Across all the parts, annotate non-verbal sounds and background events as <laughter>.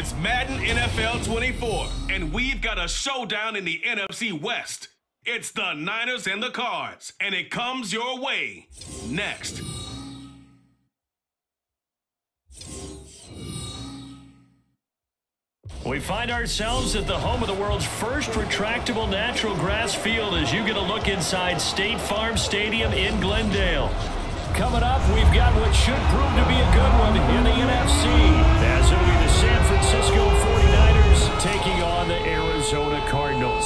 It's Madden NFL 24, and we've got a showdown in the NFC West. It's the Niners and the Cards, and it comes your way next. We find ourselves at the home of the world's first retractable natural grass field as you get a look inside State Farm Stadium in Glendale. Coming up, we've got what should prove to be a good one in the NFC. Arizona Cardinals.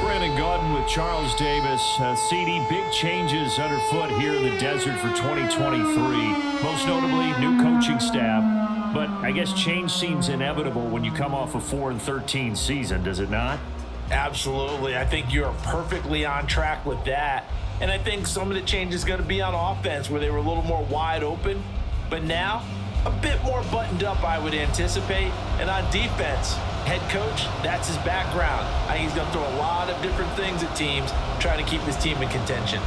Brandon Gaudin with Charles Davis. Uh, CD, big changes underfoot here in the desert for 2023. Most notably, new coaching staff. But I guess change seems inevitable when you come off a 4 and 13 season, does it not? Absolutely. I think you're perfectly on track with that. And I think some of the change is going to be on offense where they were a little more wide open. But now, a bit more buttoned up, I would anticipate. And on defense, head coach, that's his background. I think he's going to throw a lot of different things at teams, trying to keep his team in contention.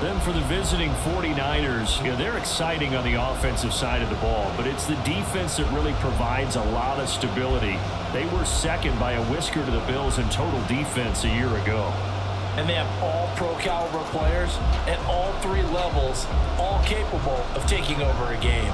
Then for the visiting 49ers, you know, they're exciting on the offensive side of the ball, but it's the defense that really provides a lot of stability. They were second by a whisker to the Bills in total defense a year ago. And they have all pro caliber players at all three levels, all capable of taking over a game.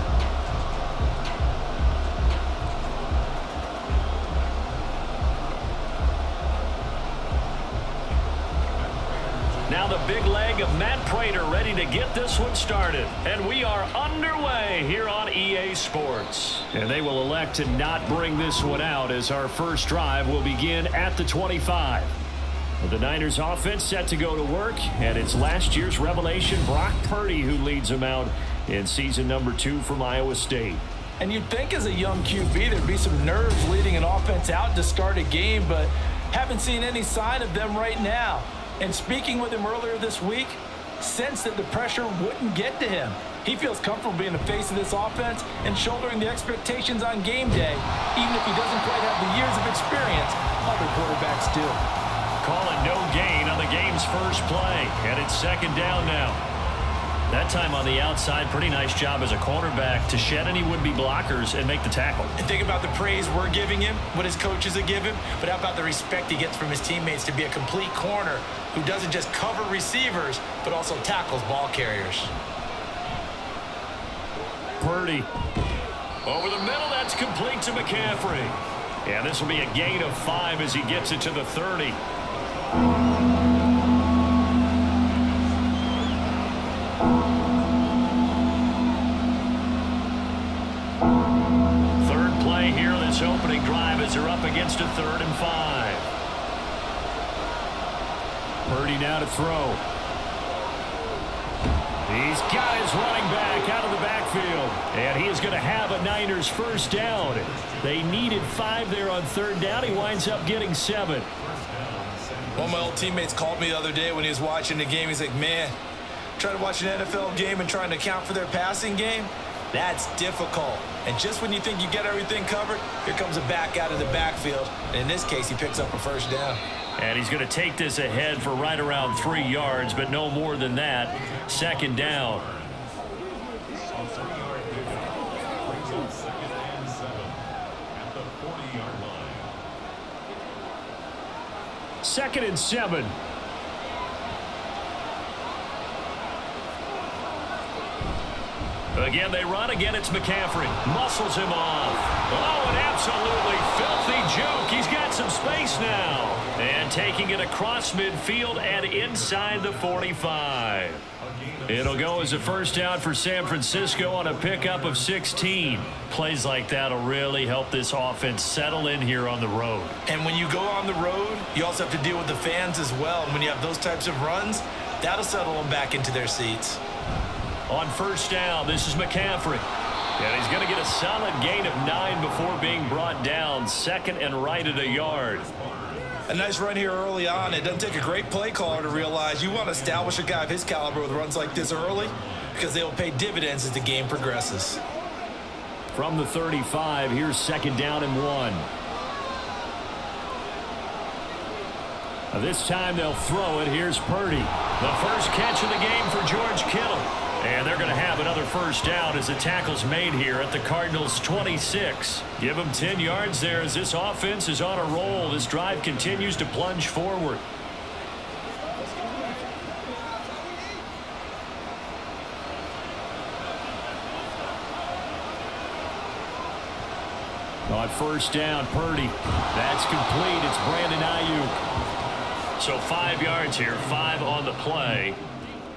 Now the big leg of Matt Prater ready to get this one started. And we are underway here on EA Sports. And they will elect to not bring this one out as our first drive will begin at the 25. The Niners offense set to go to work, and it's last year's revelation, Brock Purdy, who leads them out in season number two from Iowa State. And you'd think as a young QB there'd be some nerves leading an offense out to start a game, but haven't seen any sign of them right now. And speaking with him earlier this week, sensed that the pressure wouldn't get to him. He feels comfortable being the face of this offense and shouldering the expectations on game day, even if he doesn't quite have the years of experience other quarterbacks do. Calling no gain on the game's first play, and it's second down now. That time on the outside, pretty nice job as a cornerback to shed any would-be blockers and make the tackle. And think about the praise we're giving him, what his coaches are giving, but how about the respect he gets from his teammates to be a complete corner who doesn't just cover receivers, but also tackles ball carriers. Purdy. Over the middle, that's complete to McCaffrey. And this will be a gain of five as he gets it to the 30. Third and five. Purdy now to throw. He's got his running back out of the backfield. And he is going to have a Niners first down. They needed five there on third down. He winds up getting seven. One of my old teammates called me the other day when he was watching the game. He's like, man, trying to watch an NFL game and trying to account for their passing game, that's difficult. And just when you think you get everything covered, here comes a back out of the backfield. And in this case, he picks up a first down. And he's going to take this ahead for right around three yards, but no more than that. Second down. Second and seven. Again, they run. Again, it's McCaffrey. Muscles him off. Oh, an absolutely filthy joke. He's got some space now. And taking it across midfield and inside the 45. It'll go as a first down for San Francisco on a pickup of 16. Plays like that will really help this offense settle in here on the road. And when you go on the road, you also have to deal with the fans as well. And when you have those types of runs, that'll settle them back into their seats. On first down, this is McCaffrey. And he's going to get a solid gain of nine before being brought down. Second and right at a yard. A nice run here early on. It doesn't take a great play caller to realize you want to establish a guy of his caliber with runs like this early because they will pay dividends as the game progresses. From the 35, here's second down and one. This time they'll throw it. Here's Purdy. The first catch of the game for George Kittle. And they're going to have another first down as the tackle's made here at the Cardinals' 26. Give them 10 yards there as this offense is on a roll. This drive continues to plunge forward. On first down, Purdy. That's complete. It's Brandon Aiyuk. So five yards here, five on the play.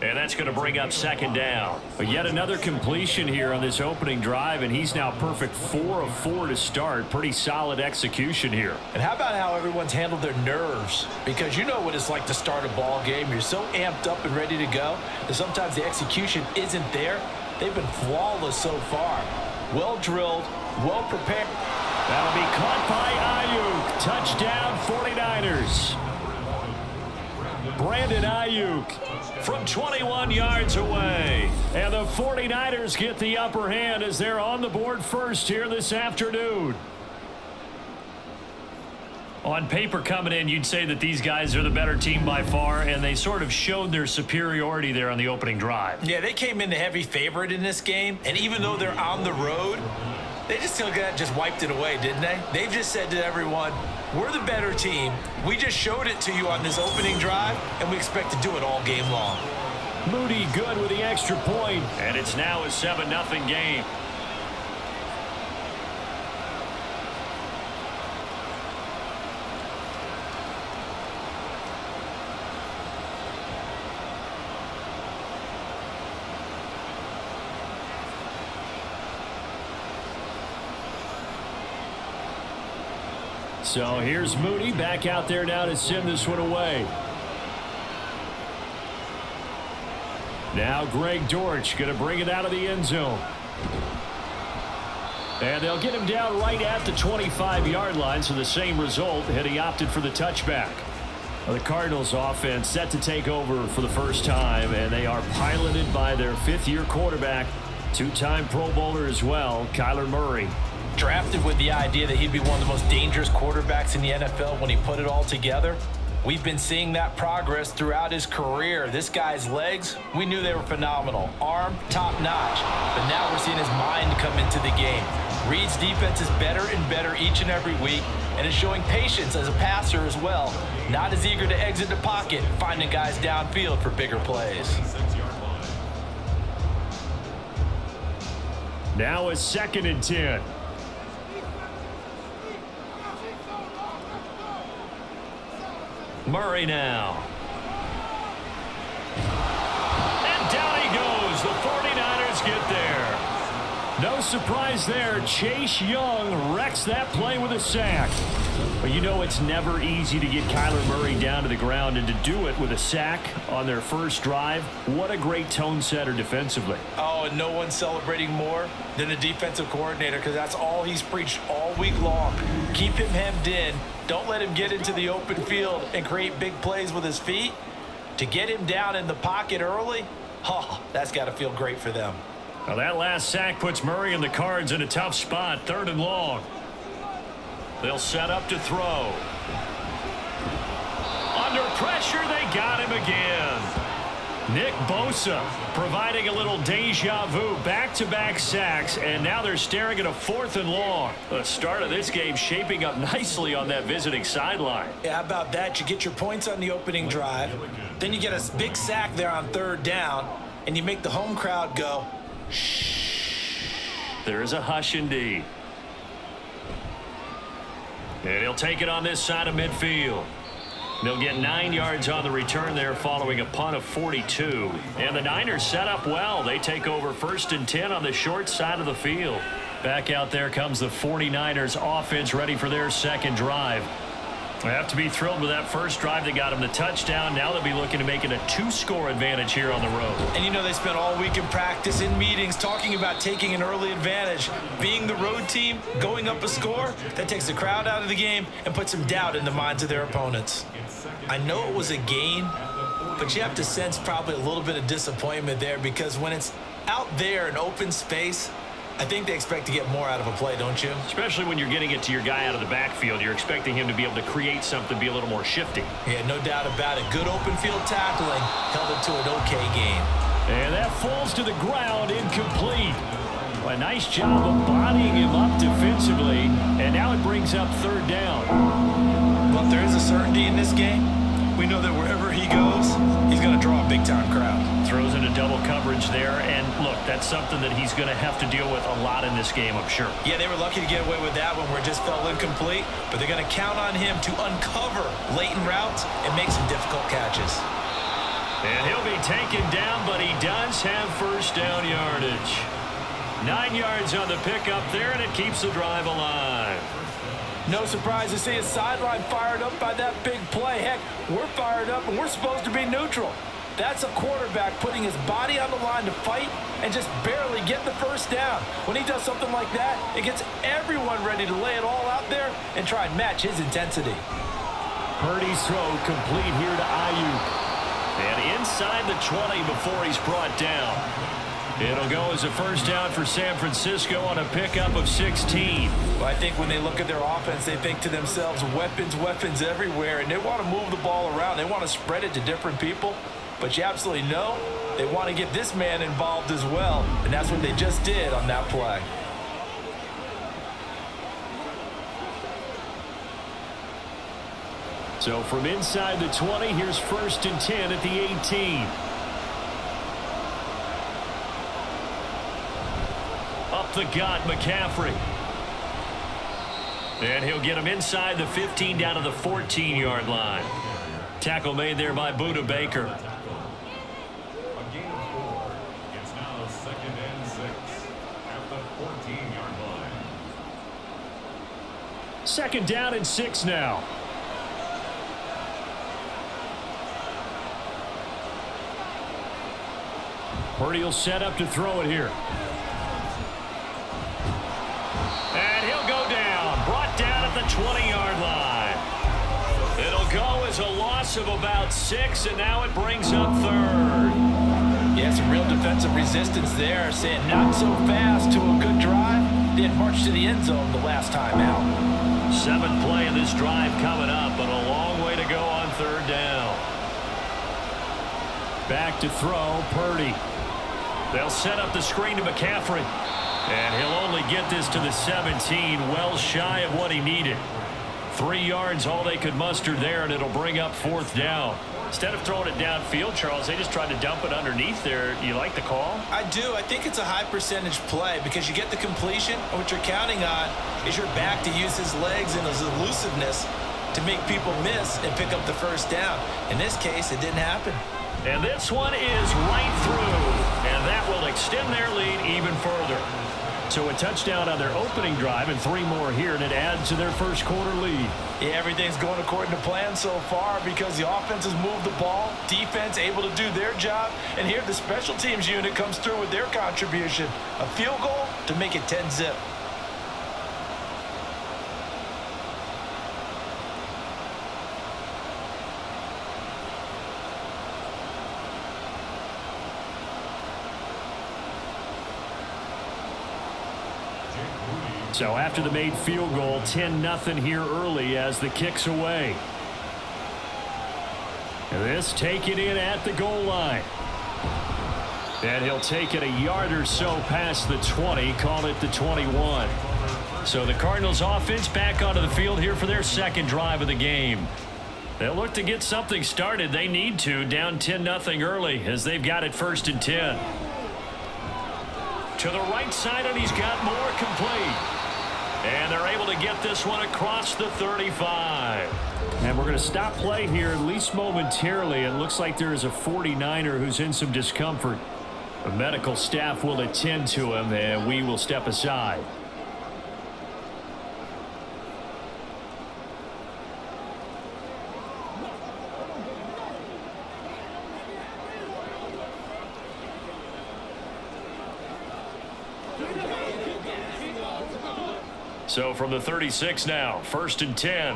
And that's going to bring up second down. But yet another completion here on this opening drive, and he's now perfect four of four to start. Pretty solid execution here. And how about how everyone's handled their nerves? Because you know what it's like to start a ball game. You're so amped up and ready to go that sometimes the execution isn't there. They've been flawless so far. Well drilled, well prepared. That'll be caught by Aiyuk. Touchdown 49ers. Brandon Aiyuk from 21 yards away. And the 49ers get the upper hand as they're on the board first here this afternoon. On paper coming in, you'd say that these guys are the better team by far, and they sort of showed their superiority there on the opening drive. Yeah, they came in the heavy favorite in this game, and even though they're on the road, they just still got just wiped it away, didn't they? They've just said to everyone, we're the better team. We just showed it to you on this opening drive, and we expect to do it all game long. Moody good with the extra point, and it's now a 7-0 game. So here's Moody back out there now to send this one away. Now Greg Dortch going to bring it out of the end zone. And they'll get him down right at the 25-yard line, so the same result, and he opted for the touchback. The Cardinals offense set to take over for the first time, and they are piloted by their fifth-year quarterback, two-time Pro Bowler as well, Kyler Murray drafted with the idea that he'd be one of the most dangerous quarterbacks in the NFL when he put it all together. We've been seeing that progress throughout his career. This guy's legs, we knew they were phenomenal. Arm, top notch. But now we're seeing his mind come into the game. Reed's defense is better and better each and every week and is showing patience as a passer as well. Not as eager to exit the pocket, finding guys downfield for bigger plays. Now a second and 10. Murray now. And down he goes. The 49ers get there. No surprise there. Chase Young wrecks that play with a sack. But you know it's never easy to get Kyler Murray down to the ground and to do it with a sack on their first drive. What a great tone setter defensively. Oh, and no one's celebrating more than the defensive coordinator because that's all he's preached all week long. Keep him hemmed in. Don't let him get into the open field and create big plays with his feet. To get him down in the pocket early, oh, that's got to feel great for them. Now that last sack puts Murray and the Cards in a tough spot, third and long. They'll set up to throw. Under pressure, they got him again. Nick Bosa providing a little deja vu, back-to-back -back sacks, and now they're staring at a fourth and long. The start of this game shaping up nicely on that visiting sideline. Yeah, how about that? You get your points on the opening drive, then you get a big sack there on third down, and you make the home crowd go, shh. There is a hush indeed. And he'll take it on this side of midfield. They'll get nine yards on the return there following a punt of 42. And the Niners set up well. They take over first and 10 on the short side of the field. Back out there comes the 49ers offense ready for their second drive. They have to be thrilled with that first drive that got them the touchdown. Now they'll be looking to make it a two-score advantage here on the road. And you know they spent all week in practice, in meetings, talking about taking an early advantage. Being the road team, going up a score, that takes the crowd out of the game and puts some doubt in the minds of their opponents. I know it was a gain, but you have to sense probably a little bit of disappointment there because when it's out there in open space, I think they expect to get more out of a play, don't you? Especially when you're getting it to your guy out of the backfield. You're expecting him to be able to create something, be a little more shifty. Yeah, no doubt about it. Good open field tackling held it to an okay game. And that falls to the ground incomplete. A nice job of bodying him up defensively, and now it brings up third down. Well, if there is a certainty in this game, we know that wherever he goes, he's going to draw a big-time crowd. Throws into double coverage there, and look, that's something that he's going to have to deal with a lot in this game, I'm sure. Yeah, they were lucky to get away with that one where it just felt incomplete, but they're going to count on him to uncover latent routes and make some difficult catches. And he'll be taken down, but he does have first down yardage. Nine yards on the pickup there, and it keeps the drive alive. No surprise to see his sideline fired up by that big play. Heck, we're fired up, and we're supposed to be neutral. That's a quarterback putting his body on the line to fight and just barely get the first down. When he does something like that, it gets everyone ready to lay it all out there and try and match his intensity. Purdy's throw complete here to Aiyuk. And inside the 20 before he's brought down. It'll go as a first down for San Francisco on a pickup of 16. Well, I think when they look at their offense, they think to themselves, weapons, weapons everywhere, and they want to move the ball around. They want to spread it to different people, but you absolutely know they want to get this man involved as well, and that's what they just did on that play. So from inside the 20, here's first and 10 at the 18. The gut, McCaffrey. And he'll get him inside the 15 down to the 14-yard line. Tackle made there by Budda Baker. Second down and six now. Purdy will set up to throw it here. 20-yard line. It'll go as a loss of about six, and now it brings up third. Yeah, some real defensive resistance there, saying not so fast to a good drive. Didn't march to the end zone the last time out. Seventh play of this drive coming up, but a long way to go on third down. Back to throw, Purdy. They'll set up the screen to McCaffrey. And he'll only get this to the 17, well shy of what he needed. Three yards, all they could muster there, and it'll bring up fourth down. Instead of throwing it downfield, Charles, they just tried to dump it underneath there. You like the call? I do. I think it's a high percentage play because you get the completion, and what you're counting on is your back to use his legs and his elusiveness to make people miss and pick up the first down. In this case, it didn't happen. And this one is right through, and that will extend their lead even further. So a touchdown on their opening drive and three more here, and it adds to their first quarter lead. Yeah, everything's going according to plan so far because the offense has moved the ball, defense able to do their job, and here the special teams unit comes through with their contribution. A field goal to make it 10-zip. So after the made field goal, 10-0 here early as the kicks away. And this taken in at the goal line. And he'll take it a yard or so past the 20, call it the 21. So the Cardinals offense back onto the field here for their second drive of the game. They'll look to get something started. They need to, down 10-0 early as they've got it first and 10. To the right side, and he's got more complete. And they're able to get this one across the 35. And we're going to stop play here, at least momentarily. It looks like there is a 49er who's in some discomfort. The medical staff will attend to him, and we will step aside. So from the 36 now, first and 10.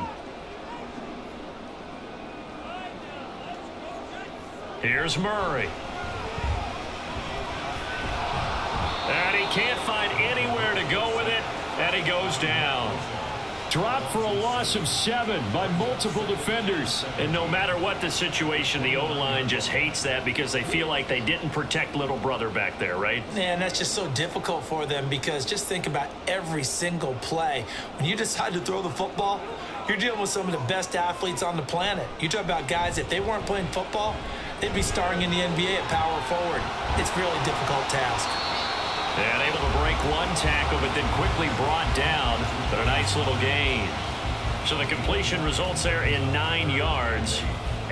Here's Murray. And he can't find anywhere to go with it, and he goes down. Dropped for a loss of seven by multiple defenders. And no matter what the situation, the O-line just hates that because they feel like they didn't protect little brother back there, right? And that's just so difficult for them because just think about every single play. When you decide to throw the football, you're dealing with some of the best athletes on the planet. You talk about guys, if they weren't playing football, they'd be starring in the NBA at power forward. It's a really difficult task. And able to break one tackle, but then quickly brought down. But a nice little gain. So the completion results there in nine yards.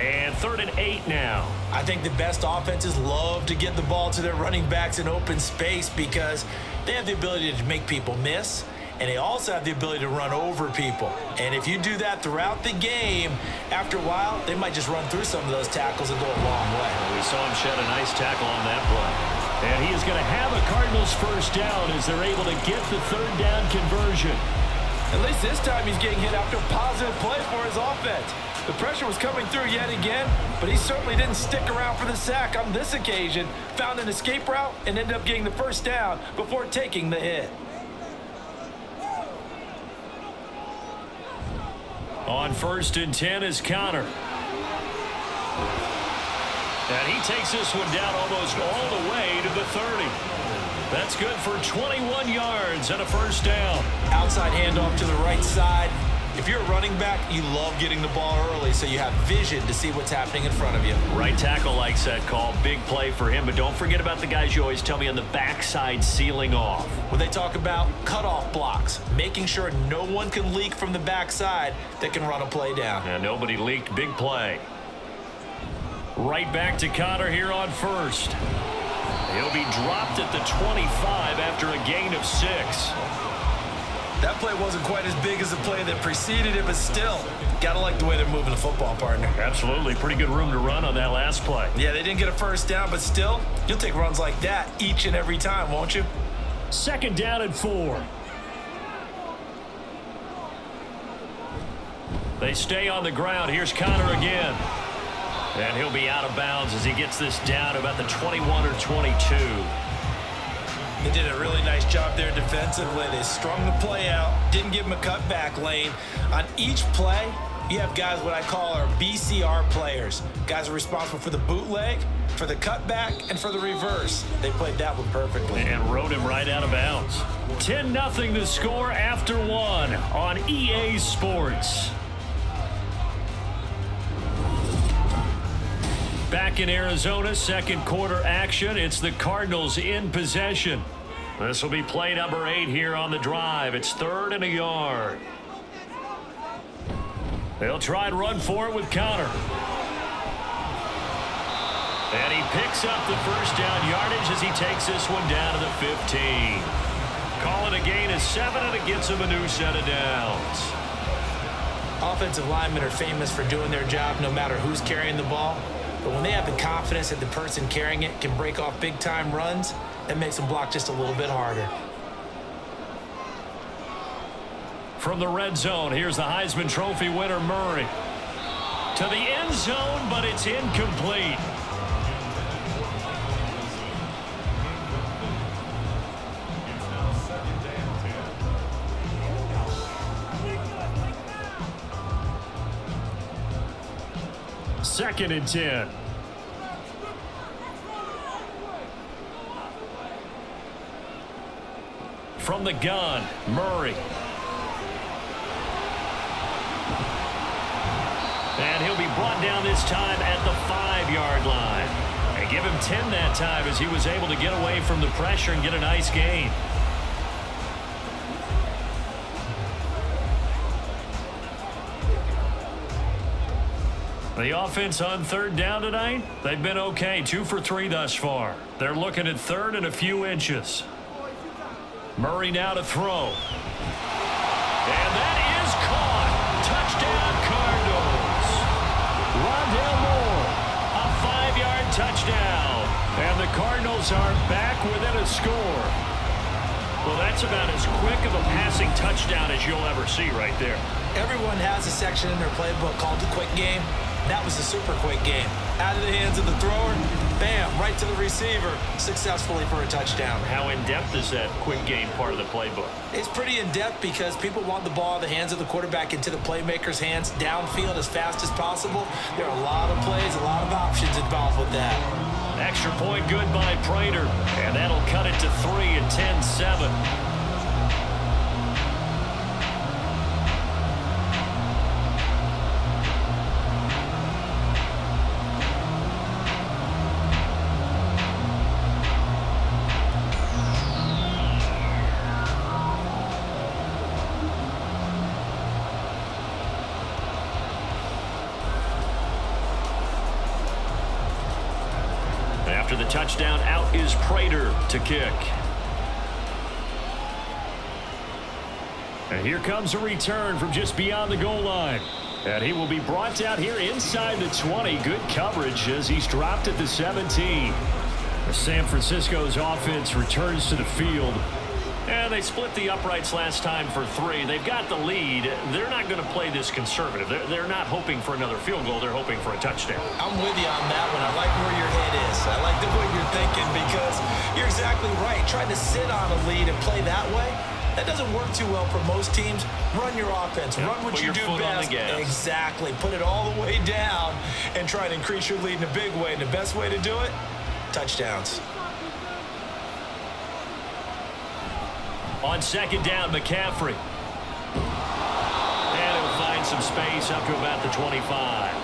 And third and eight now. I think the best offenses love to get the ball to their running backs in open space because they have the ability to make people miss and they also have the ability to run over people. And if you do that throughout the game, after a while, they might just run through some of those tackles and go a long way. We saw him shed a nice tackle on that play. And he is going to have a Cardinals first down as they're able to get the third down conversion. At least this time he's getting hit after a positive play for his offense. The pressure was coming through yet again, but he certainly didn't stick around for the sack on this occasion. Found an escape route and ended up getting the first down before taking the hit. On first and 10 is Conner. And he takes this one down almost all the way to the 30. That's good for 21 yards and a first down. Outside handoff to the right side. If you're a running back, you love getting the ball early so you have vision to see what's happening in front of you. Right tackle likes that call. Big play for him. But don't forget about the guys you always tell me on the backside sealing off. When they talk about cutoff blocks, making sure no one can leak from the backside that can run a play down. And nobody leaked. Big play. Right back to Conner here on first. He'll be dropped at the 25 after a gain of six. That play wasn't quite as big as the play that preceded it, but still, gotta like the way they're moving the football, partner. Absolutely. Pretty good room to run on that last play. Yeah, they didn't get a first down, but still, you'll take runs like that each and every time, won't you? Second down and four. They stay on the ground. Here's Conner again. And he'll be out of bounds as he gets this down about the 21 or 22. They did a really nice job there defensively. They strung the play out, didn't give him a cutback lane. On each play, you have guys what I call our BCR players. Guys are responsible for the bootleg, for the cutback, and for the reverse. They played that one perfectly. And rode him right out of bounds. 10-0 the score after one on EA Sports. Back in Arizona, second quarter action. It's the Cardinals in possession. This will be play number eight here on the drive. It's third and a yard. They'll try and run for it with Conner. And he picks up the first down yardage as he takes this one down to the 15. Call it a gain of seven, and it gets him a new set of downs. Offensive linemen are famous for doing their job no matter who's carrying the ball. But when they have the confidence that the person carrying it can break off big-time runs, that makes them block just a little bit harder. From the red zone, here's the Heisman Trophy winner, Murray. To the end zone, but it's incomplete. Second and 10. From the gun, Murray. And he'll be brought down this time at the five-yard line. And give him 10 that time as he was able to get away from the pressure and get a nice gain. The offense on third down tonight, they've been okay. Two for three thus far. They're looking at third and a few inches. Murray now to throw. And that is caught. Touchdown Cardinals. Rondale Moore, a five-yard touchdown. And the Cardinals are back within a score. Well, that's about as quick of a passing touchdown as you'll ever see right there. Everyone has a section in their playbook called the quick game. That was a super quick game. Out of the hands of the thrower, bam, right to the receiver, successfully for a touchdown. How in-depth is that quick game part of the playbook? It's pretty in-depth because people want the ball in the hands of the quarterback into the playmaker's hands downfield as fast as possible. There are a lot of plays, a lot of options involved with that. Extra point good by Prater, and that'll cut it to three and 10-7. Is Prater to kick. And here comes a return from just beyond the goal line. And he will be brought down here inside the 20. Good coverage as he's dropped at the 17. San Francisco's offense returns to the field. And they split the uprights last time for three. They've got the lead. They're not going to play this conservative. They're, they're not hoping for another field goal. They're hoping for a touchdown. I'm with you on that one. I like where your head is. I like the way you're thinking because you're exactly right. Trying to sit on a lead and play that way, that doesn't work too well for most teams. Run your offense. Run what you do best. Exactly. Put it all the way down and try to increase your lead in a big way. And the best way to do it, touchdowns. On second down, McCaffrey. And he'll find some space up to about the 25.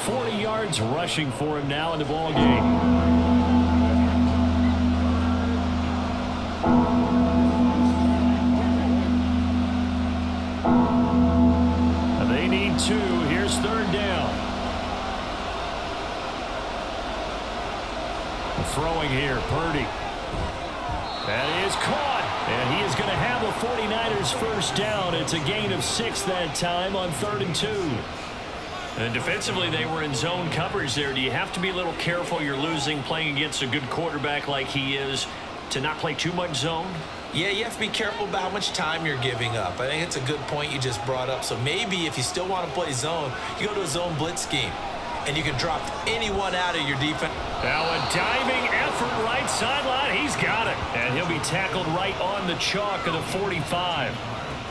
40 yards rushing for him now in the ball game. They need two. Here's third down. Throwing here, Purdy. That is caught. And he is going to have the 49ers first down. It's a gain of six that time on third and two. And defensively, they were in zone coverage there. Do you have to be a little careful you're losing playing against a good quarterback like he is to not play too much zone? Yeah, you have to be careful about how much time you're giving up. I think it's a good point you just brought up. So maybe if you still want to play zone, you go to a zone blitz scheme and you can drop anyone out of your defense. Now a diving effort right sideline. He's got it. And he'll be tackled right on the chalk of the 45.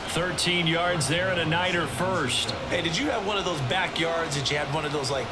13 yards there and a Niner first. Hey, did you have one of those backyards that you had one of those like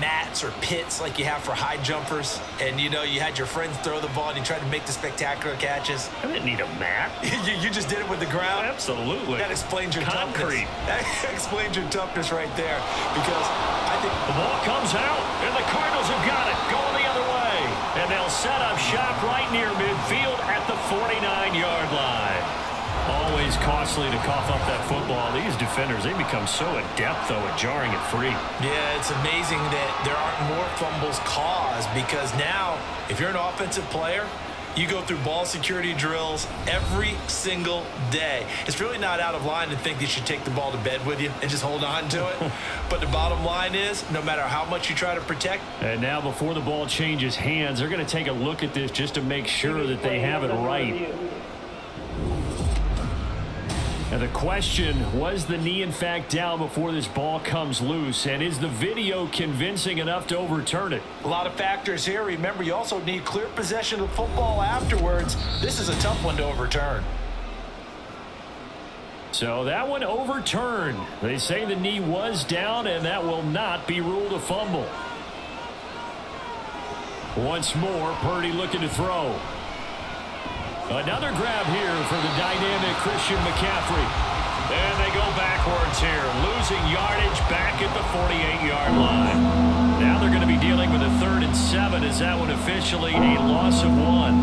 mats or pits like you have for high jumpers and you know you had your friends throw the ball and you tried to make the spectacular catches I didn't need a mat <laughs> you, you, just did it with the ground oh, absolutely that explains your concrete toughness. that explains your toughness right there because I think the ball comes out and the Cardinals have got it going the other way and they'll set up shop right near midfield at the 49 yard line Always costly to cough up that football. These defenders, they become so adept, though, at jarring it free. Yeah, it's amazing that there aren't more fumbles caused because now, if you're an offensive player, you go through ball security drills every single day. It's really not out of line to think you should take the ball to bed with you and just hold on to it. <laughs> but the bottom line is, no matter how much you try to protect. And now before the ball changes hands, they're going to take a look at this just to make sure that they have it right. And the question, was the knee in fact down before this ball comes loose? And is the video convincing enough to overturn it? A lot of factors here. Remember, you also need clear possession of the football afterwards. This is a tough one to overturn. So that one overturned. They say the knee was down, and that will not be ruled a fumble. Once more, Purdy looking to throw. Another grab here for the dynamic Christian McCaffrey. And they go backwards here, losing yardage back at the 48-yard line. Now they're going to be dealing with a third and seven. Is that one officially a loss of one?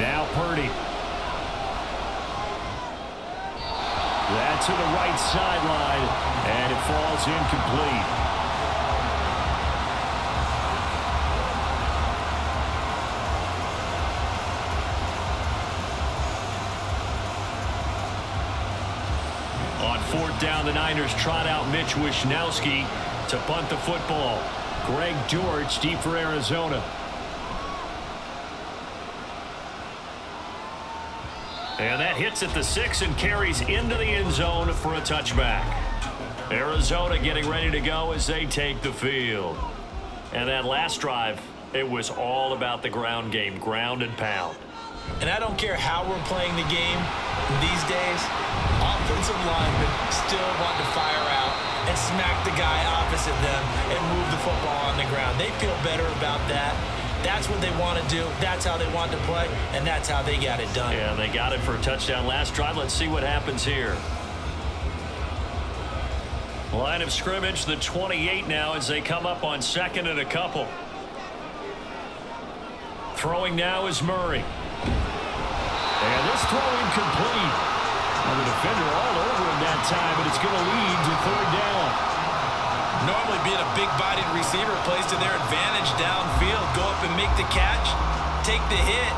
Now Purdy. That to the right sideline, and it falls incomplete. On fourth down, the Niners trot out Mitch Wishnowsky to punt the football. Greg Dortch deep for Arizona. And that hits at the six and carries into the end zone for a touchback. Arizona getting ready to go as they take the field. And that last drive, it was all about the ground game, ground and pound. And I don't care how we're playing the game these days, offensive linemen still want to fire out and smack the guy opposite them and move the football on the ground. They feel better about that. That's what they want to do. That's how they want to play, and that's how they got it done. Yeah, they got it for a touchdown last drive. Let's see what happens here. Line of scrimmage, the 28 now as they come up on second and a couple. Throwing now is Murray. And this throw incomplete. And the defender all over him that time, but it's going to lead to third down. Normally being a big-bodied receiver plays to their advantage downfield. Go up and make the catch, take the hit,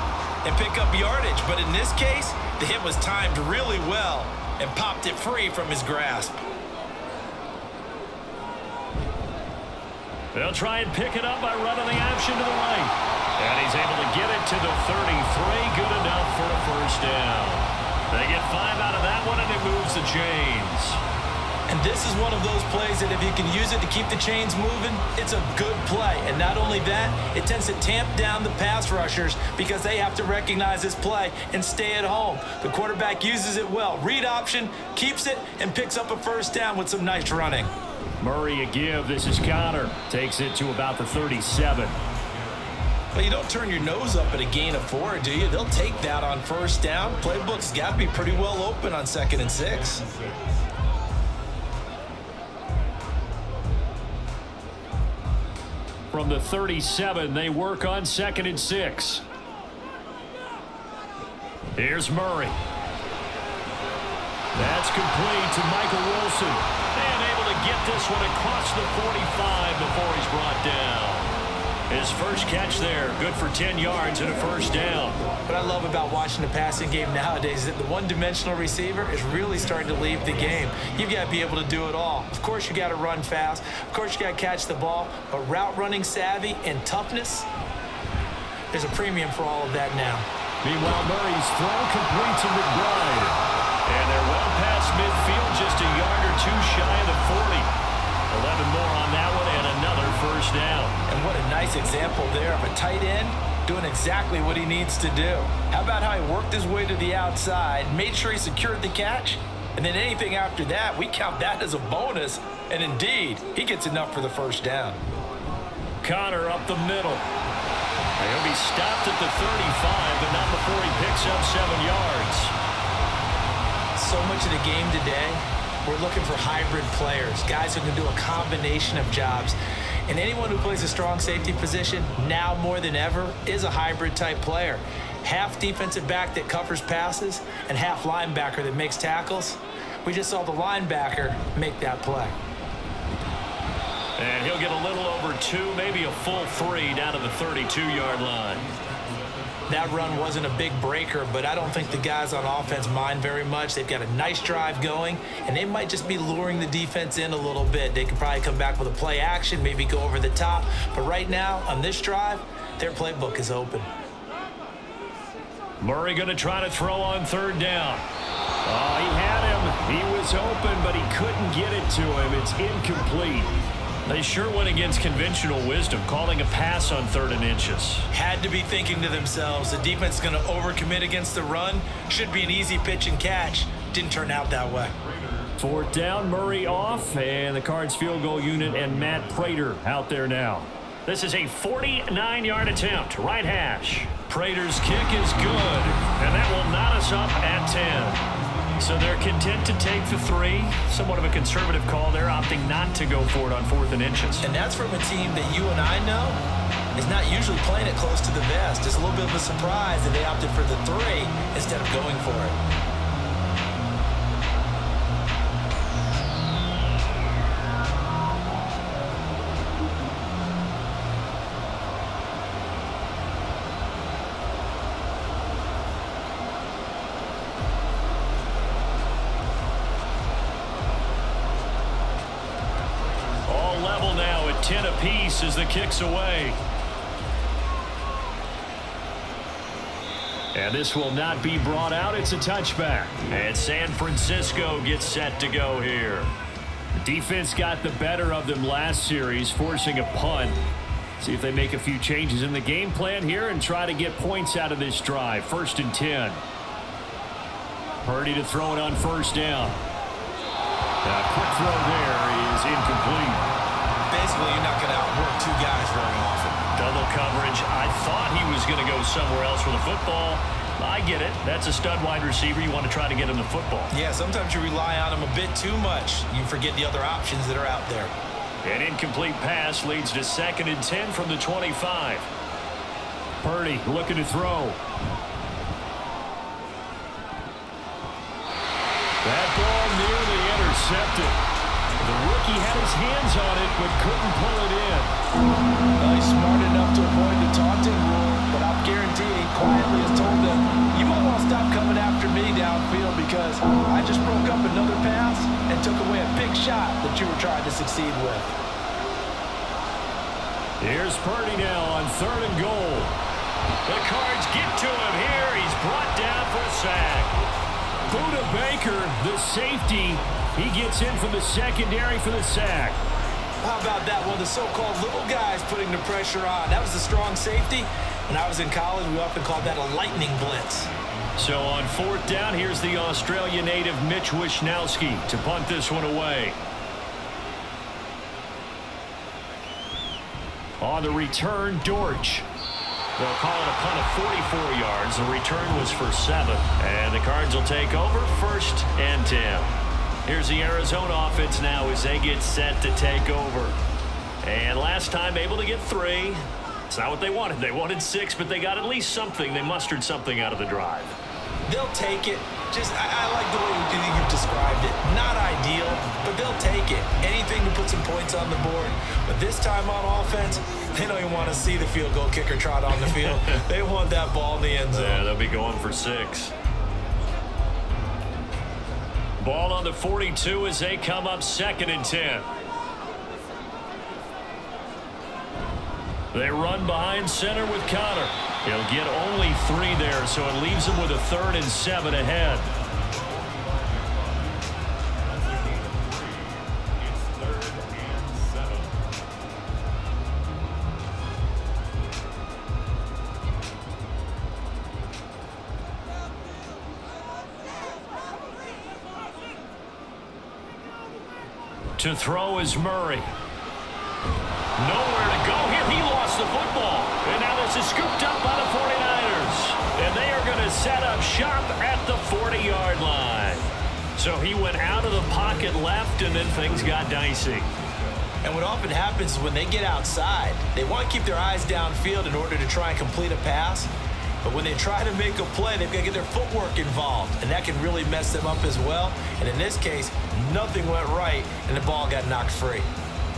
and pick up yardage. But in this case, the hit was timed really well and popped it free from his grasp. They'll try and pick it up by running the option to the right. And he's able to get it to the 33. Good enough for a first down. They get five out of that one, and it moves the chains. And this is one of those plays that if you can use it to keep the chains moving, it's a good play. And not only that, it tends to tamp down the pass rushers because they have to recognize this play and stay at home. The quarterback uses it well. Read option, keeps it, and picks up a first down with some nice running. Murray a give. This is Conner. Takes it to about the 37. Well, you don't turn your nose up at a gain of four, do you? They'll take that on first down. Playbook's got to be pretty well open on second and six. From the 37, they work on second and six. Here's Murray. That's complete to Michael Wilson. And able to get this one across the 45 before he's brought down. His first catch there, good for 10 yards and a first down. What I love about watching the passing game nowadays is that the one-dimensional receiver is really starting to leave the game. You've got to be able to do it all. Of course, you got to run fast. Of course, you got to catch the ball. But route running savvy and toughness, there's a premium for all of that now. Meanwhile, Murray's throw complete to McBride. And they're well past midfield, just a yard or two shy of the 40. 11 more on that one and another first down. And what a nice example there of a tight end doing exactly what he needs to do. How about how he worked his way to the outside, made sure he secured the catch, and then anything after that, we count that as a bonus. And indeed, he gets enough for the first down. Conner up the middle. He'll be stopped at the 35, but not before he picks up seven yards. So much of the game today we're looking for hybrid players, guys who can do a combination of jobs. And anyone who plays a strong safety position, now more than ever, is a hybrid type player. Half defensive back that covers passes and half linebacker that makes tackles. We just saw the linebacker make that play. And he'll get a little over two, maybe a full three down to the 32-yard line. That run wasn't a big breaker, but I don't think the guys on offense mind very much. They've got a nice drive going, and they might just be luring the defense in a little bit. They could probably come back with a play action, maybe go over the top. But right now, on this drive, their playbook is open. Murray going to try to throw on third down. Oh, he had him. He was open, but he couldn't get it to him. It's incomplete. They sure went against conventional wisdom, calling a pass on third and inches. Had to be thinking to themselves, the defense is going to overcommit against the run. Should be an easy pitch and catch. Didn't turn out that way. Fourth down, Murray off, and the Cards field goal unit and Matt Prater out there now. This is a 49-yard attempt, right hash. Prater's kick is good, and that will knot us up at 10. So they're content to take the three. Somewhat of a conservative call. They're opting not to go for it on fourth and inches. And that's from a team that you and I know is not usually playing it close to the vest. It's a little bit of a surprise that they opted for the three instead of going for it. Away. And this will not be brought out. It's a touchback. And San Francisco gets set to go here. The defense got the better of them last series, forcing a punt. See if they make a few changes in the game plan here and try to get points out of this drive. First and 10. Purdy to throw it on first down. A quick throw there is incomplete. Two guys very often. Double coverage. I thought he was going to go somewhere else with the football. I get it. That's a stud wide receiver. You want to try to get him the football. Yeah, sometimes you rely on him a bit too much. You forget the other options that are out there. An incomplete pass leads to second and 10 from the 25. Purdy looking to throw. That ball nearly intercepted. Rookie had his hands on it but couldn't pull it in. Well, he's smart enough to avoid the taunting rule, but I'm guaranteeing he quietly has told them, you might want to stop coming after me downfield because I just broke up another pass and took away a big shot that you were trying to succeed with. Here's Purdy now on third and goal. The Cards get to him here. He's brought down for a sack. Budda Baker, the safety, he gets in from the secondary for the sack. How about that one? The so-called little guys putting the pressure on. That was a strong safety. When I was in college, we often called that a lightning blitz. So on fourth down, here's the Australian native Mitch Wishnowsky to punt this one away. On the return, Dortch. They'll call it a punt of 44 yards. The return was for seven. And the Cards will take over first and 10. Here's the Arizona offense now as they get set to take over. And last time able to get three. It's not what they wanted. They wanted six, but they got at least something. They mustered something out of the drive. They'll take it. Just, I, I like the way you, you've described it. Not ideal, but they'll take it. Anything to put some points on the board. But this time on offense, they don't even want to see the field goal kicker trot on the field. <laughs> they want that ball in the end zone. Yeah, they'll be going for six. Ball on the 42 as they come up second and 10. They run behind center with Conner. He'll get only three there, so it leaves him with a third and seven ahead. To throw is Murray. Nowhere to go here. He lost the football. And now this is scooped up by the 49ers. And they are going to set up shop at the 40-yard line. So he went out of the pocket left, and then things got dicey. And what often happens is when they get outside, they want to keep their eyes downfield in order to try and complete a pass. But when they try to make a play, they've got to get their footwork involved, and that can really mess them up as well. And in this case, nothing went right, and the ball got knocked free.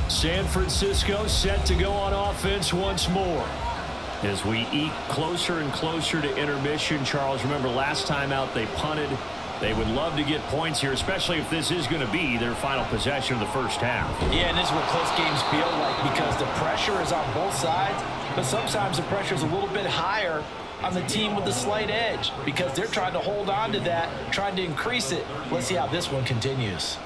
San Francisco set to go on offense once more. As we eke closer and closer to intermission, Charles, remember last time out they punted. They would love to get points here, especially if this is going to be their final possession of the first half. Yeah, and this is what close games feel like because the pressure is on both sides, but sometimes the pressure is a little bit higher on the team with the slight edge because they're trying to hold on to that, trying to increase it. Let's see how this one continues.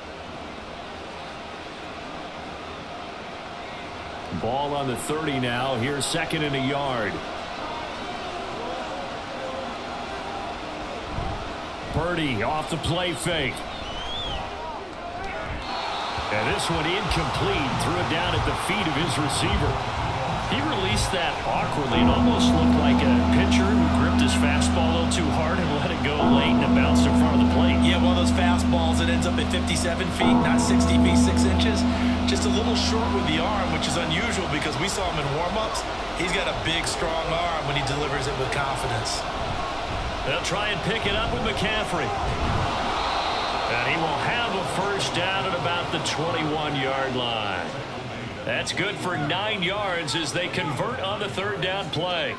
Ball on the 30 now. Here's second and a yard. Purdy off the play fake. And this one incomplete. Threw it down at the feet of his receiver. He released that awkwardly. It almost looked like a pitcher who gripped his fastball a little too hard and let it go late and it bounced in front of the plate. Yeah, one of those fastballs that ends up at 57 feet, not 60 feet, 6 inches. Just a little short with the arm, which is unusual because we saw him in warm-ups. He's got a big, strong arm when he delivers it with confidence. They'll try and pick it up with McCaffrey. And he will have a first down at about the 21-yard line. That's good for nine yards as they convert on the third down play.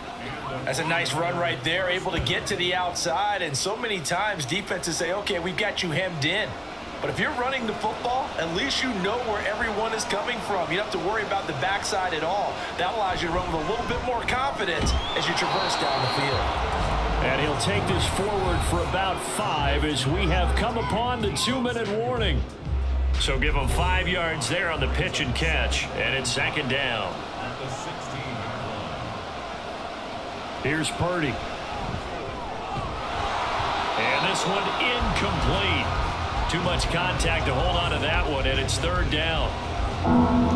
That's a nice run right there, able to get to the outside. And so many times defenses say, okay, we've got you hemmed in. But if you're running the football, at least you know where everyone is coming from. You don't have to worry about the backside at all. That allows you to run with a little bit more confidence as you traverse down the field. And he'll take this forward for about five as we have come upon the two-minute warning. So give him five yards there on the pitch and catch, and it's second down. Here's Purdy. And this one incomplete. Too much contact to hold on to that one, and it's third down.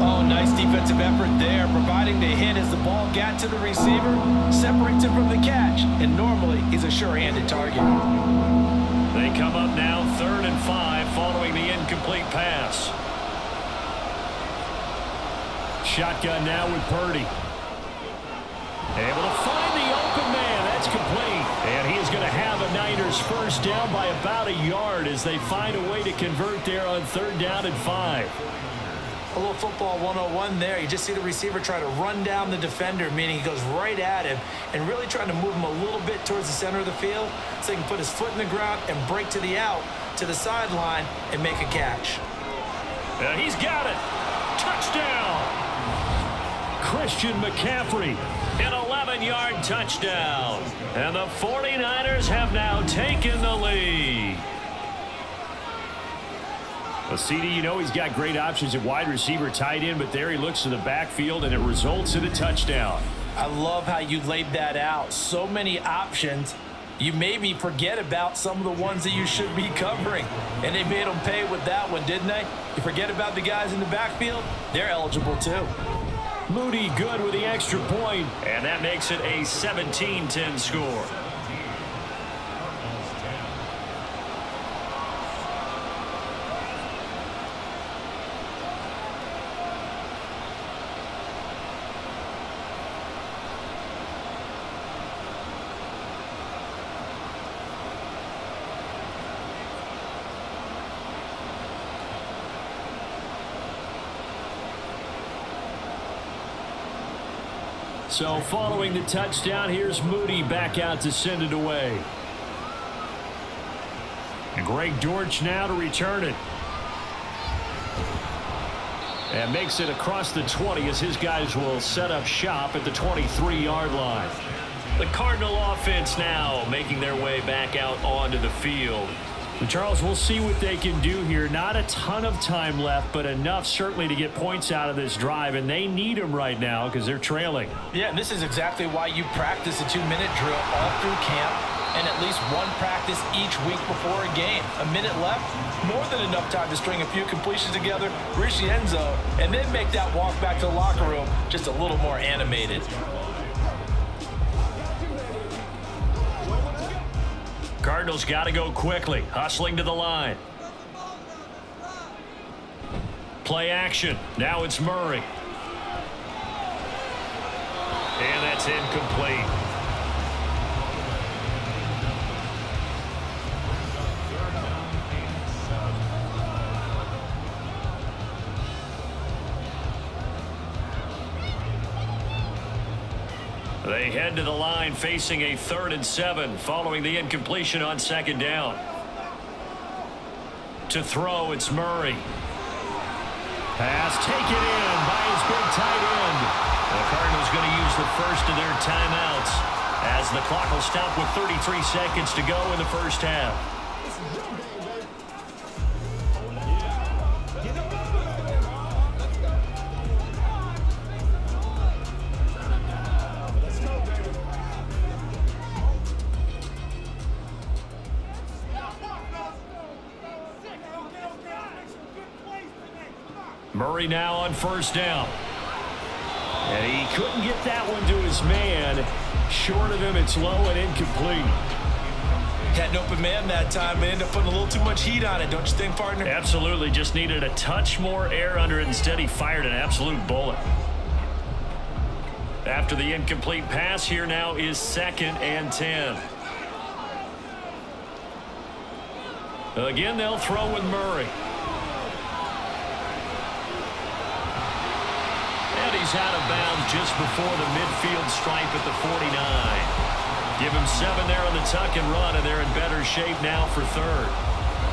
Oh, nice defensive effort there, providing the hit as the ball got to the receiver, separates him from the catch, and normally he's a sure-handed target. They come up now third and five following the incomplete pass. Shotgun now with Purdy. Able to find the open man. That's complete. And he is going to have a Niners first down by about a yard as they find a way to convert there on third down and five. A little football 101 there. You just see the receiver try to run down the defender, meaning he goes right at him and really trying to move him a little bit towards the center of the field so he can put his foot in the ground and break to the out, to the sideline, and make a catch. And he's got it. Touchdown. Christian McCaffrey, an 11-yard touchdown. And the 49ers have now taken the lead. Well, CD, you know he's got great options at wide receiver, tight end, but there he looks to the backfield, and it results in a touchdown. I love how you laid that out. So many options. You maybe forget about some of the ones that you should be covering. And they made them pay with that one, didn't they? You forget about the guys in the backfield? They're eligible too. Moody good with the extra point, and that makes it a 17-10 score. So following the touchdown, here's Moody back out to send it away. And Greg Dortch now to return it. And makes it across the 20 as his guys will set up shop at the 23-yard line. The Cardinal offense now making their way back out onto the field. Charles, we'll see what they can do here. Not a ton of time left, but enough certainly to get points out of this drive, and they need them right now because they're trailing. Yeah, and this is exactly why you practice a two-minute drill all through camp and at least one practice each week before a game. A minute left, more than enough time to string a few completions together, reach the end zone, and then make that walk back to the locker room just a little more animated. Cardinals got to go quickly, hustling to the line. Play action. Now it's Murray. And that's incomplete. They head to the line facing a third and seven following the incompletion on second down. To throw, it's Murray. Pass taken in by his big tight end. The Cardinals going to use the first of their timeouts as the clock will stop with 33 seconds to go in the first half. Murray now on first down. And he couldn't get that one to his man. Short of him, it's low and incomplete. Had an open man that time, but ended up putting a little too much heat on it, don't you think, partner? Absolutely. Just needed a touch more air under it. Instead, he fired an absolute bullet. After the incomplete pass, here now is second and 10. Again, they'll throw with Murray. Out of bounds just before the midfield stripe at the 49. Give him seven there on the tuck and run, and they're in better shape now for third.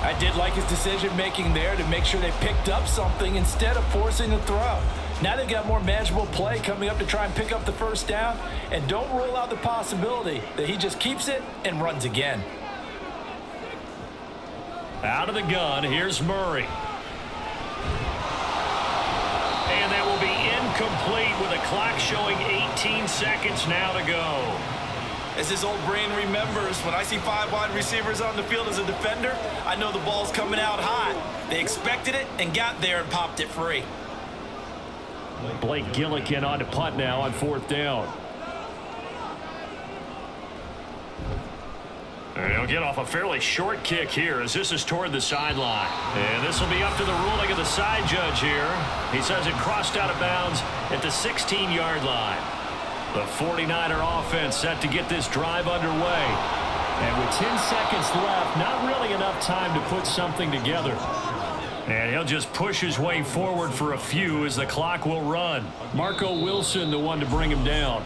I did like his decision-making there to make sure they picked up something instead of forcing a throw. Now they've got more manageable play coming up to try and pick up the first down. And don't rule out the possibility that he just keeps it and runs again. Out of the gun, here's Murray. And that incomplete with a clock showing 18 seconds now to go. As his old brain remembers, when I see five wide receivers on the field as a defender, I know the ball's coming out hot. They expected it and got there and popped it free. Blake Gillikin on to punt now on fourth down. And he'll get off a fairly short kick here as this is toward the sideline. And this will be up to the ruling of the side judge here. He says it crossed out of bounds at the 16-yard line. The 49er offense set to get this drive underway. And with 10 seconds left, not really enough time to put something together. And he'll just push his way forward for a few as the clock will run. Marco Wilson, the one to bring him down.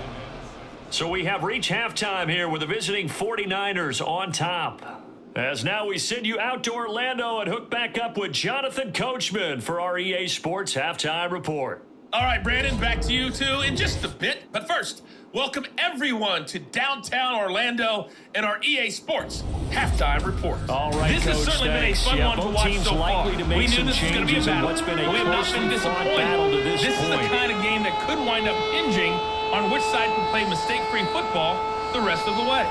So we have reached halftime here with the visiting 49ers on top. As now we send you out to Orlando and hook back up with Jonathan Coachman for our EA Sports Halftime Report. All right, Brandon, back to you two in just a bit. But first, welcome everyone to downtown Orlando and our EA Sports halftime report. All right, this Coach, has certainly thanks. been a fun yeah, one to watch teams so likely far. we knew this was going to be a battle. what's been a we have not been disappointed. this this is the kind of game that could wind up hinging on which side can play mistake-free football the rest of the way.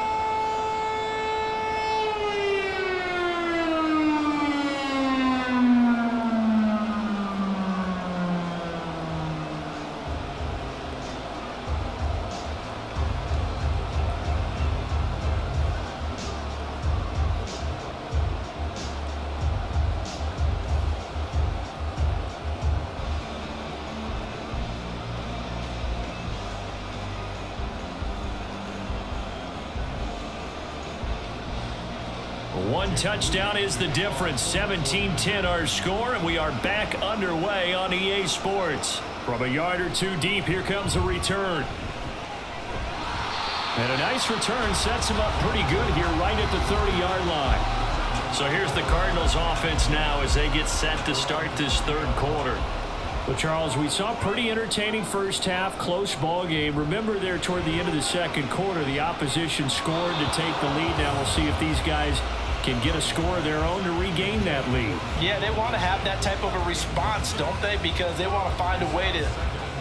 One touchdown is the difference. 17-10 our score, and we are back underway on EA Sports. From a yard or two deep, here comes a return. And a nice return sets him up pretty good here right at the 30-yard line. So here's the Cardinals offense now as they get set to start this third quarter. Well, Charles, we saw pretty entertaining first half, close ball game. Remember there toward the end of the second quarter, the opposition scored to take the lead. Now we'll see if these guys can get a score of their own to regain that lead. Yeah, they want to have that type of a response, don't they? Because they want to find a way to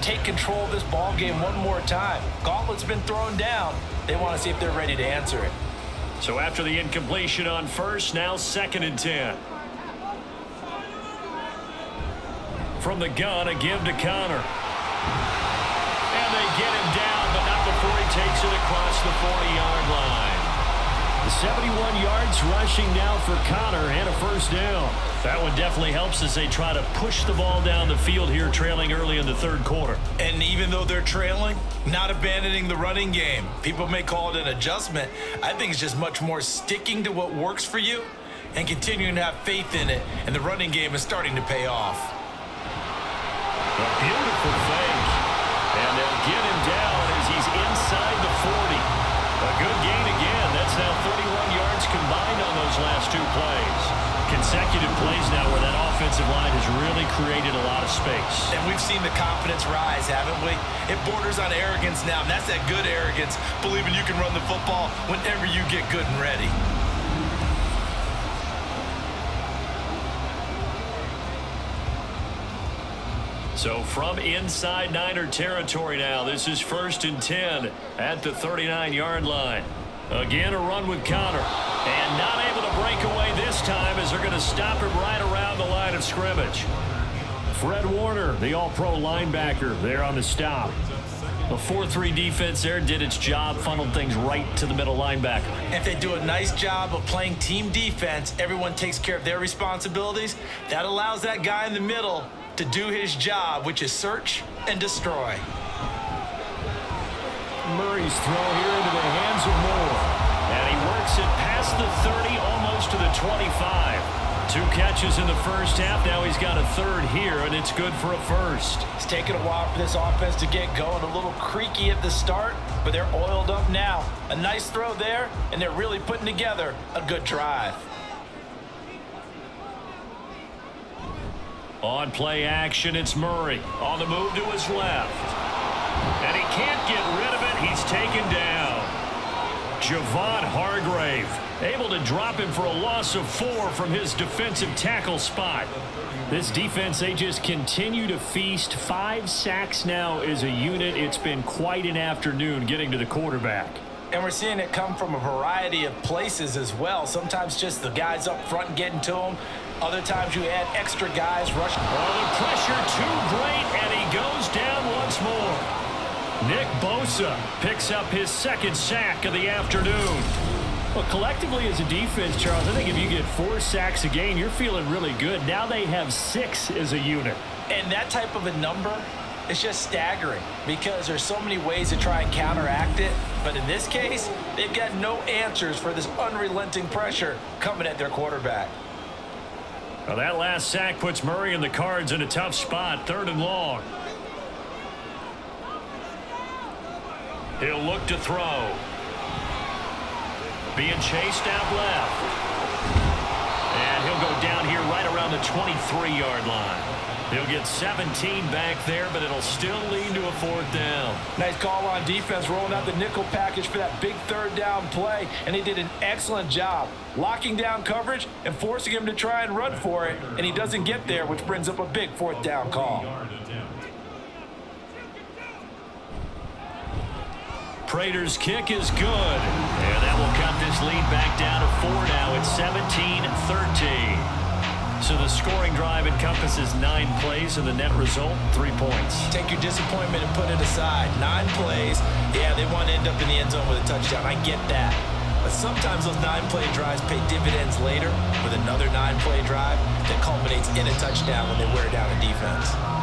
take control of this ball game one more time. Gauntlet's been thrown down. They want to see if they're ready to answer it. So after the incompletion on first, now second and 10. From the gun, a give to Conner. And they get him down, but not before he takes it across the 40-yard line. 71 yards rushing now for Conner and a first down. That one definitely helps as they try to push the ball down the field here trailing early in the third quarter. And even though they're trailing, not abandoning the running game. People may call it an adjustment. I think it's just much more sticking to what works for you and continuing to have faith in it. And the running game is starting to pay off. A beautiful. Created a lot of space. And we've seen the confidence rise, haven't we? It borders on arrogance now, and that's that good arrogance, believing you can run the football whenever you get good and ready. So from inside Niner territory now, this is first and 10 at the 39-yard line. Again, a run with Conner. And not able to break away this time as they're going to stop him right around the line of scrimmage. Fred Warner, the all-pro linebacker, there on the stop. The 4-3 defense there did its job, funneled things right to the middle linebacker. If they do a nice job of playing team defense, everyone takes care of their responsibilities. That allows that guy in the middle to do his job, which is search and destroy. Murray's throw here into the hands of Moore. And he works it past the 30, almost to the 25. Two catches in the first half. Now he's got a third here, and it's good for a first. It's taken a while for this offense to get going. A little creaky at the start, but they're oiled up now. A nice throw there, and they're really putting together a good drive. On play action, it's Murray. On the move to his left. And he can't get rid of it. He's taken down. Javon Hargrave able to drop him for a loss of four from his defensive tackle spot. This defense, they just continue to feast. Five sacks now as a unit. It's been quite an afternoon getting to the quarterback. And we're seeing it come from a variety of places as well. Sometimes just the guys up front getting to him. Other times you add extra guys rushing. Oh, the pressure too great, and he goes down once more. Nick Bosa picks up his second sack of the afternoon. Well, collectively as a defense, Charles, I think if you get four sacks a game, you're feeling really good. Now they have six as a unit. And that type of a number is just staggering because there's so many ways to try and counteract it. But in this case, they've got no answers for this unrelenting pressure coming at their quarterback. Well, that last sack puts Murray and the Cards in a tough spot, third and long. He'll look to throw. Being chased out left. And he'll go down here right around the 23-yard line. He'll get 17 back there, but it'll still lead to a fourth down. Nice call on defense, rolling out the nickel package for that big third down play, and he did an excellent job locking down coverage and forcing him to try and run for it, and he doesn't get there, which brings up a big fourth down call. Prater's kick is good. And that will cut lead back down to four now. It's 17-13. So the scoring drive encompasses nine plays, and the net result, three points. Take your disappointment and put it aside. Nine plays. Yeah, they want to end up in the end zone with a touchdown. I get that. But sometimes those nine-play drives pay dividends later with another nine-play drive that culminates in a touchdown when they wear down a defense.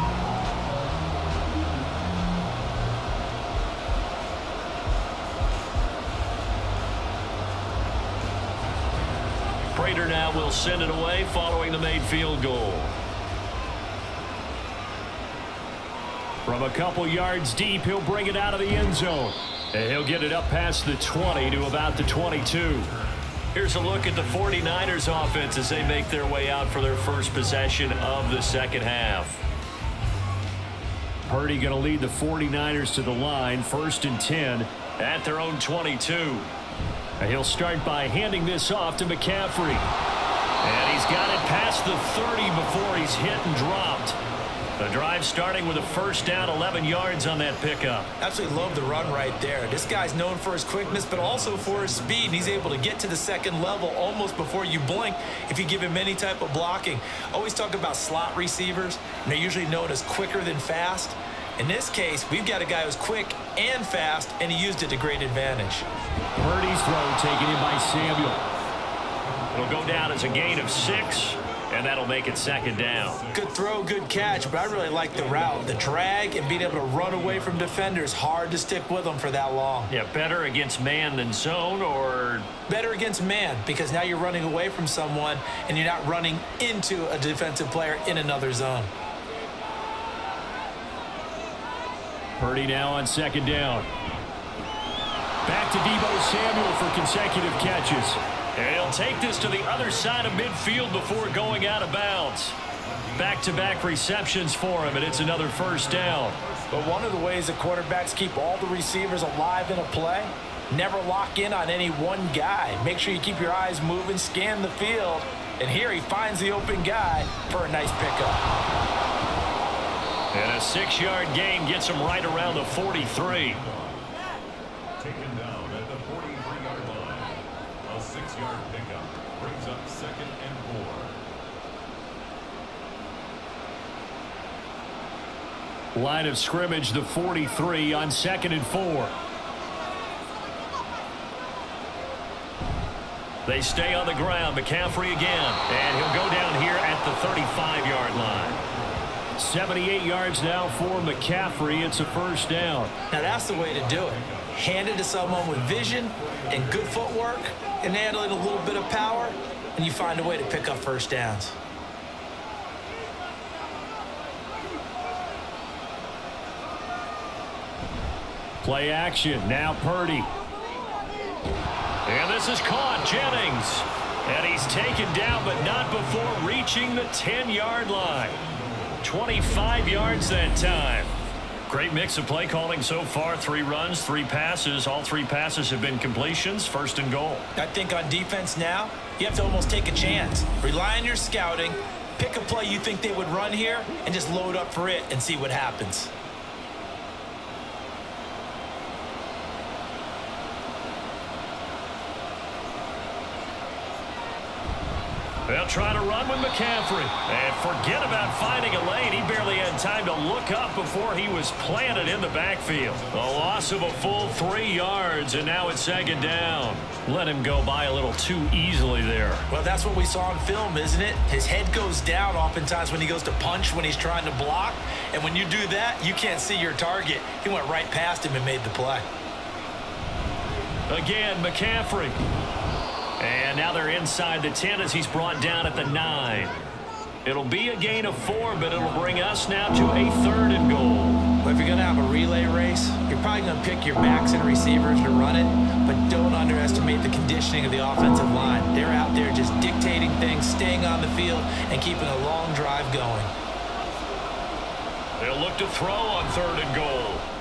Prater now will send it away following the made field goal. From a couple yards deep, he'll bring it out of the end zone. And he'll get it up past the 20 to about the 22. Here's a look at the 49ers offense as they make their way out for their first possession of the second half. Purdy going to lead the 49ers to the line, first and 10 at their own 22. He'll start by handing this off to McCaffrey. And he's got it past the 30 before he's hit and dropped. The drive starting with a first down, 11 yards on that pickup. Absolutely love the run right there. This guy's known for his quickness, but also for his speed. And he's able to get to the second level almost before you blink if you give him any type of blocking. Always talk about slot receivers, and they're usually known as quicker than fast. In this case, we've got a guy who's quick and fast, and he used it to great advantage. Purdy's throw taken in by Samuel. It'll go down as a gain of six, and that'll make it second down. Good throw, good catch, but I really like the route. The drag and being able to run away from defenders, hard to stick with them for that long. Yeah, better against man than zone, or... Better against man, because now you're running away from someone, and you're not running into a defensive player in another zone. Purdy now on second down. Back to Deebo Samuel for consecutive catches. And he'll take this to the other side of midfield before going out of bounds. Back-to-back -back receptions for him, and it's another first down. But one of the ways that quarterbacks keep all the receivers alive in a play, never lock in on any one guy. Make sure you keep your eyes moving, scan the field, and here he finds the open guy for a nice pickup. A six-yard gain gets him right around the 43. Taken down at the 43-yard line. A six-yard pickup brings up second and four. Line of scrimmage, the 43 on second and four. They stay on the ground. McCaffrey again. And he'll go down here at the 35-yard line. 78 yards now for McCaffrey. It's a first down. Now that's the way to do it. Hand it to someone with vision and good footwork and handle it a little bit of power, and you find a way to pick up first downs. Play action. Now Purdy. And this is caught. Jennings. And he's taken down, but not before reaching the 10-yard line. 25 yards that time. Great mix of play calling so far. Three runs, three passes. All three passes have been completions. First and goal. I think on defense now, you have to almost take a chance. Rely on your scouting. Pick a play you think they would run here and just load up for it and see what happens. They'll try to run with McCaffrey. And forget about finding a lane. He barely had time to look up before he was planted in the backfield. A loss of a full three yards, and now it's second down. Let him go by a little too easily there. Well, that's what we saw on film, isn't it? His head goes down oftentimes when he goes to punch when he's trying to block. And when you do that, you can't see your target. He went right past him and made the play. Again, McCaffrey. And now they're inside the 10 as he's brought down at the 9. It'll be a gain of four, but it'll bring us now to a third and goal. But if you're going to have a relay race, you're probably going to pick your backs and receivers to run it, but don't underestimate the conditioning of the offensive line. They're out there just dictating things, staying on the field, and keeping a long drive going. They'll look to throw on third and goal.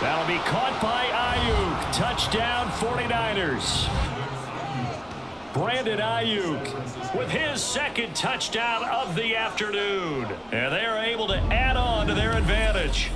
That'll be caught by Aiyuk. Touchdown 49ers. Brandon Aiyuk with his second touchdown of the afternoon. And they're able to add on to their advantage.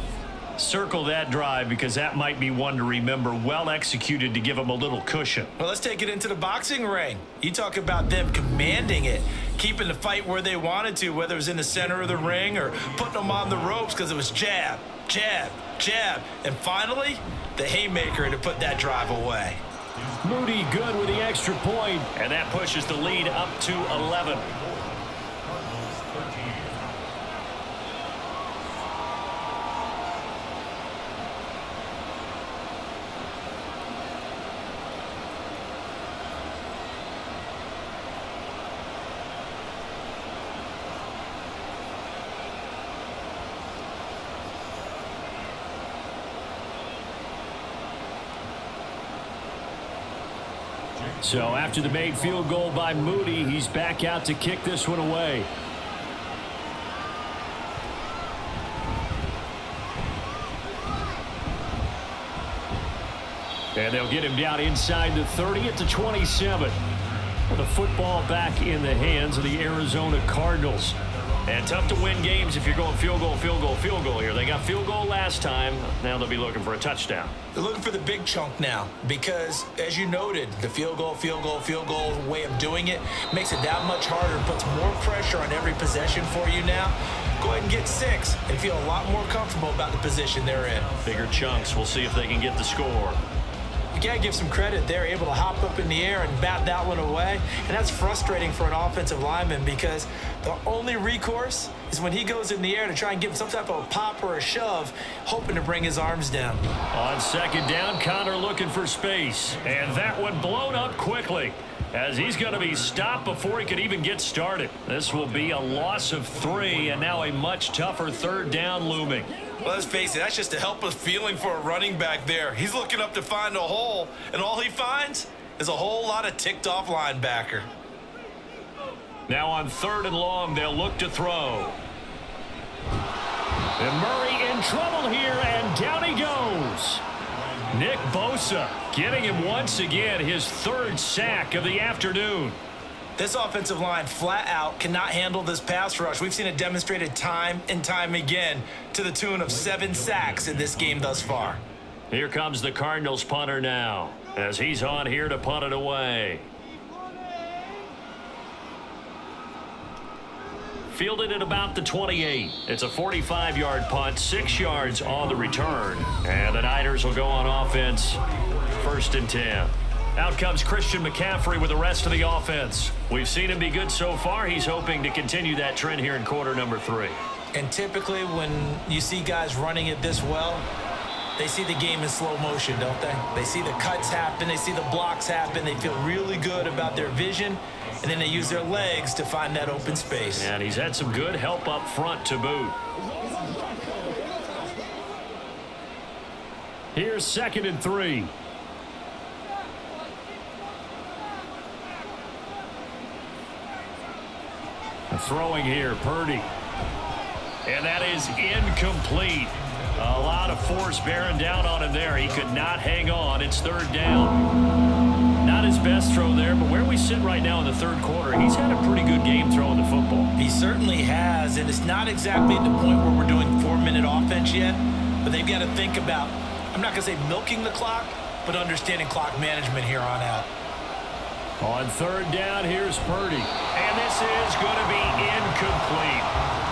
Circle that drive because that might be one to remember. Well executed to give them a little cushion. Well, let's take it into the boxing ring. You talk about them commanding it, keeping the fight where they wanted to, whether it was in the center of the ring or putting them on the ropes because it was jab, jab, jab. And finally, the haymaker to put that drive away. Moody good with the extra point, and that pushes the lead up to 11. So after the made field goal by Moody, he's back out to kick this one away. And they'll get him down inside the 30 at the 27. The football back in the hands of the Arizona Cardinals. And tough to win games if you're going field goal, field goal, field goal here. They got field goal last time. Now they'll be looking for a touchdown. They're looking for the big chunk now because, as you noted, the field goal, field goal, field goal way of doing it makes it that much harder puts more pressure on every possession for you now. Go ahead and get six and feel a lot more comfortable about the position they're in. Bigger chunks. We'll see if they can get the score. Got to give some credit. They're able to hop up in the air and bat that one away. And that's frustrating for an offensive lineman because the only recourse is when he goes in the air to try and give him some type of a pop or a shove, hoping to bring his arms down. On second down, Conner looking for space. And that one blown up quickly as he's going to be stopped before he could even get started. This will be a loss of three and now a much tougher third down looming. Well, let's face it, that's just a helpless feeling for a running back there. He's looking up to find a hole, and all he finds is a whole lot of ticked off linebacker. Now on third and long, they'll look to throw. And Murray in trouble here, and down he goes. Nick Bosa getting him once again his third sack of the afternoon. This offensive line flat out cannot handle this pass rush. We've seen it demonstrated time and time again to the tune of seven sacks in this game thus far. Here comes the Cardinals punter now as he's on here to punt it away. Fielded at about the 28. It's a 45-yard punt, six yards on the return. And the Niners will go on offense first and 10. Out comes Christian McCaffrey with the rest of the offense. We've seen him be good so far. He's hoping to continue that trend here in quarter number three. And typically when you see guys running it this well, they see the game in slow motion, don't they? They see the cuts happen. They see the blocks happen. They feel really good about their vision. And then they use their legs to find that open space. And he's had some good help up front to boot. Here's second and three. Throwing here, Purdy. And that is incomplete. A lot of force bearing down on him there. He could not hang on. It's third down. Not his best throw there, but where we sit right now in the third quarter, he's had a pretty good game throwing the football. He certainly has, and it's not exactly at the point where we're doing four-minute offense yet, but they've got to think about, I'm not going to say milking the clock, but understanding clock management here on out. On third down, here's Purdy. And this is going to be incomplete.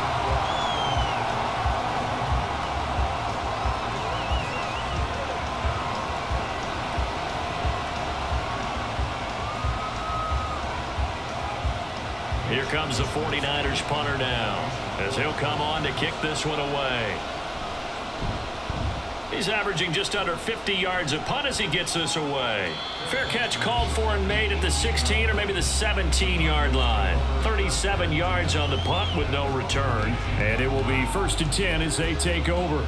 Here comes the 49ers punter now as he'll come on to kick this one away. He's averaging just under 50 yards a punt as he gets this away. Fair catch called for and made at the 16 or maybe the 17-yard line. 37 yards on the punt with no return. And it will be first and 10 as they take over.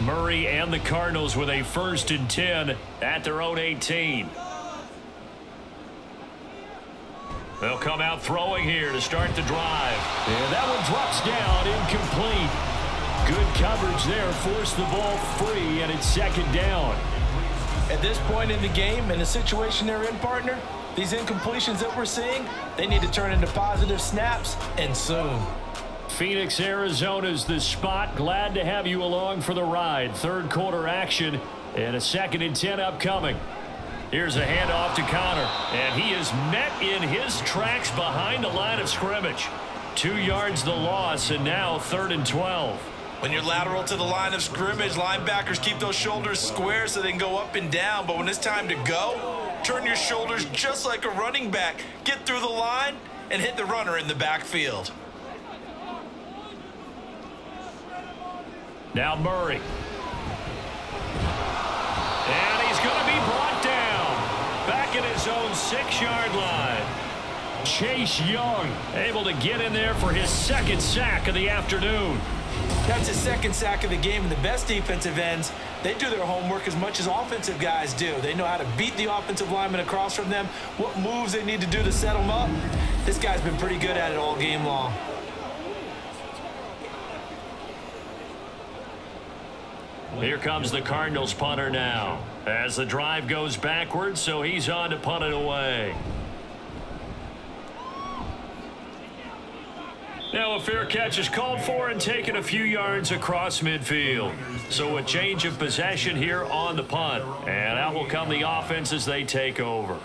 Murray and the Cardinals with a first and 10 at their own 18. They'll come out throwing here to start the drive. And that one drops down, incomplete. Good coverage there, forced the ball free, and it's second down. At this point in the game, in the situation they're in, partner, these incompletions that we're seeing, they need to turn into positive snaps, and soon. Phoenix, Arizona's the spot. Glad to have you along for the ride. Third quarter action and a second and 10 upcoming. Here's a handoff to Conner, and he is met in his tracks behind the line of scrimmage. Two yards the loss, and now third and 12. When you're lateral to the line of scrimmage, linebackers keep those shoulders square so they can go up and down. But when it's time to go, turn your shoulders just like a running back. Get through the line and hit the runner in the backfield. Now Murray. And he's going to be brought down. Back at his own six-yard line. Chase Young able to get in there for his second sack of the afternoon. That's his second sack of the game, and the best defensive ends, they do their homework as much as offensive guys do. They know how to beat the offensive lineman across from them, what moves they need to do to set them up. This guy's been pretty good at it all game long. Here comes the Cardinals punter now. As the drive goes backwards, so he's on to punt it away. Now a fair catch is called for and taken a few yards across midfield. So a change of possession here on the punt. And out will come the offense as they take over.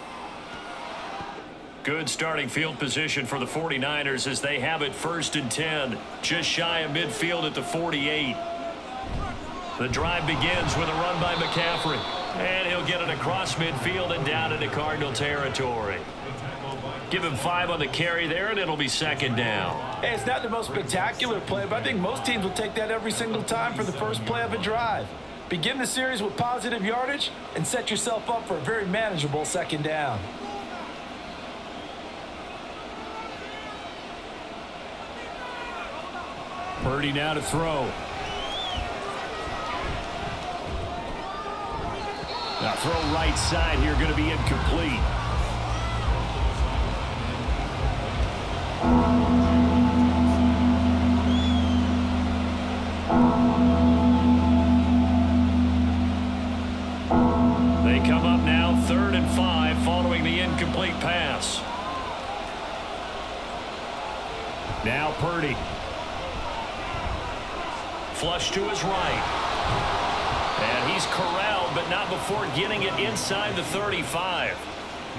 Good starting field position for the 49ers as they have it first and 10. Just shy of midfield at the 48. The drive begins with a run by McCaffrey. And he'll get it across midfield and down into Cardinal territory. Give him five on the carry there, and it'll be second down. Hey, it's not the most spectacular play, but I think most teams will take that every single time for the first play of a drive. Begin the series with positive yardage and set yourself up for a very manageable second down. Purdy now to throw. Now throw right side here going to be incomplete. They come up now third and five following the incomplete pass. Now Purdy. Flush to his right. And he's corralled, but not before getting it inside the 35.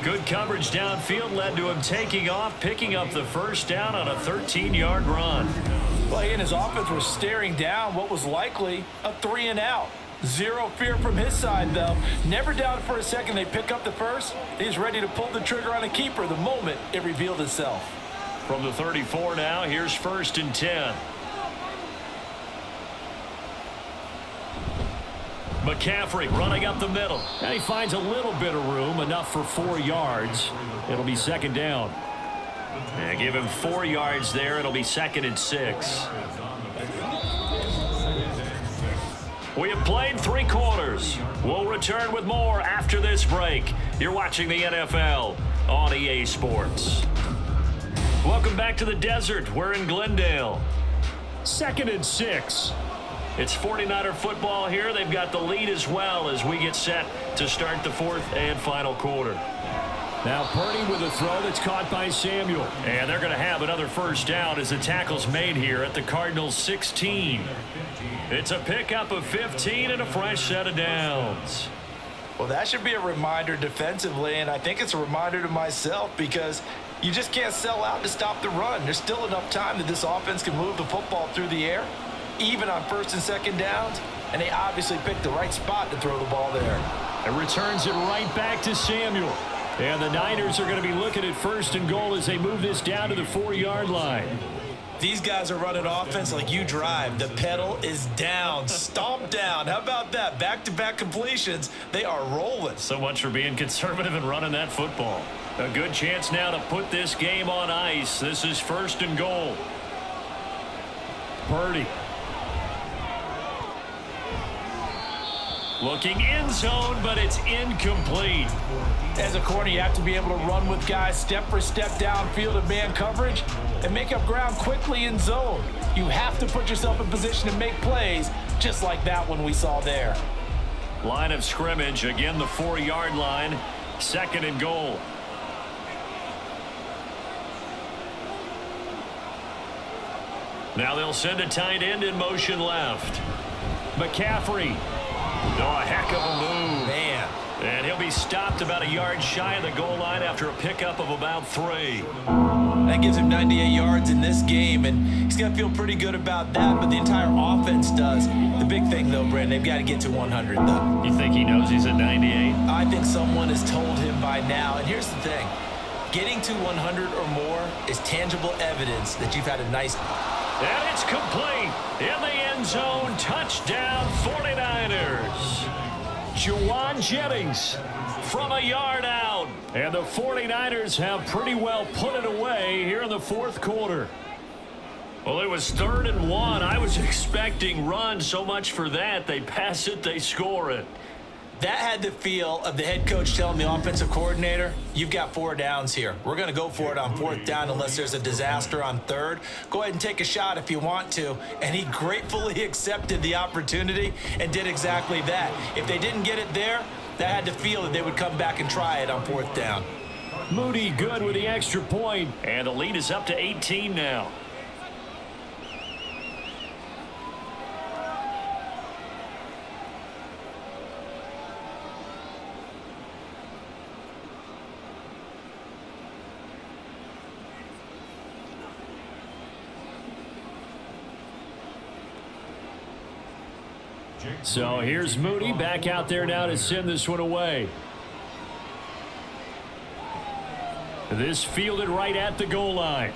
Good coverage downfield led to him taking off, picking up the first down on a 13-yard run. Well, he and his offense were staring down what was likely a three and out. Zero fear from his side, though. Never doubted for a second they pick up the first. He's ready to pull the trigger on a keeper the moment it revealed itself. From the 34 now, here's first and 10. McCaffrey running up the middle. And he finds a little bit of room, enough for four yards. It'll be second down. And give him four yards there. It'll be second and six. We have played three quarters. We'll return with more after this break. You're watching the NFL on EA Sports. Welcome back to the desert. We're in Glendale. Second and six. It's 49er football here. They've got the lead as well as we get set to start the fourth and final quarter. Now Purdy with a throw that's caught by Samuel. And they're going to have another first down as the tackle's made here at the Cardinals 16. It's a pickup of 15 and a fresh set of downs. Well, that should be a reminder defensively, and I think it's a reminder to myself because you just can't sell out to stop the run. There's still enough time that this offense can move the football through the air, even on first and second downs, and they obviously picked the right spot to throw the ball there. It returns it right back to Samuel. And the Niners are going to be looking at first and goal as they move this down to the four-yard line. These guys are running offense like you drive. The pedal is down, stomp down. How about that? Back-to-back -back completions. They are rolling. So much for being conservative and running that football. A good chance now to put this game on ice. This is first and goal. Purdy. Looking in zone, but it's incomplete. As a corner, you have to be able to run with guys step for step downfield and man coverage and make up ground quickly in zone. You have to put yourself in position to make plays just like that one we saw there. Line of scrimmage, again the four-yard line, second and goal. Now they'll send a tight end in motion left. McCaffrey. Oh, a heck of a move. Man. And he'll be stopped about a yard shy of the goal line after a pickup of about three. That gives him 98 yards in this game, and he's going to feel pretty good about that, but the entire offense does. The big thing, though, Brandon, they've got to get to 100, though. You think he knows he's at 98? I think someone has told him by now, and here's the thing. Getting to 100 or more is tangible evidence that you've had a nice and it's complete. In the end zone, touchdown 49ers. Jauan Jennings from a yard out. And the 49ers have pretty well put it away here in the fourth quarter. Well, it was third and one. I was expecting run so much for that. They pass it, they score it. That had the feel of the head coach telling the offensive coordinator, you've got four downs here. We're going to go for it on fourth down unless there's a disaster on third. Go ahead and take a shot if you want to. And he gratefully <laughs> accepted the opportunity and did exactly that. If they didn't get it there, that had the feel that they would come back and try it on fourth down. Moody good with the extra point, and the lead is up to 18 now. So here's Moody back out there now to send this one away. This fielded right at the goal line.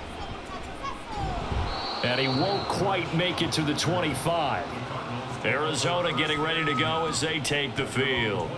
And he won't quite make it to the 25. Arizona getting ready to go as they take the field.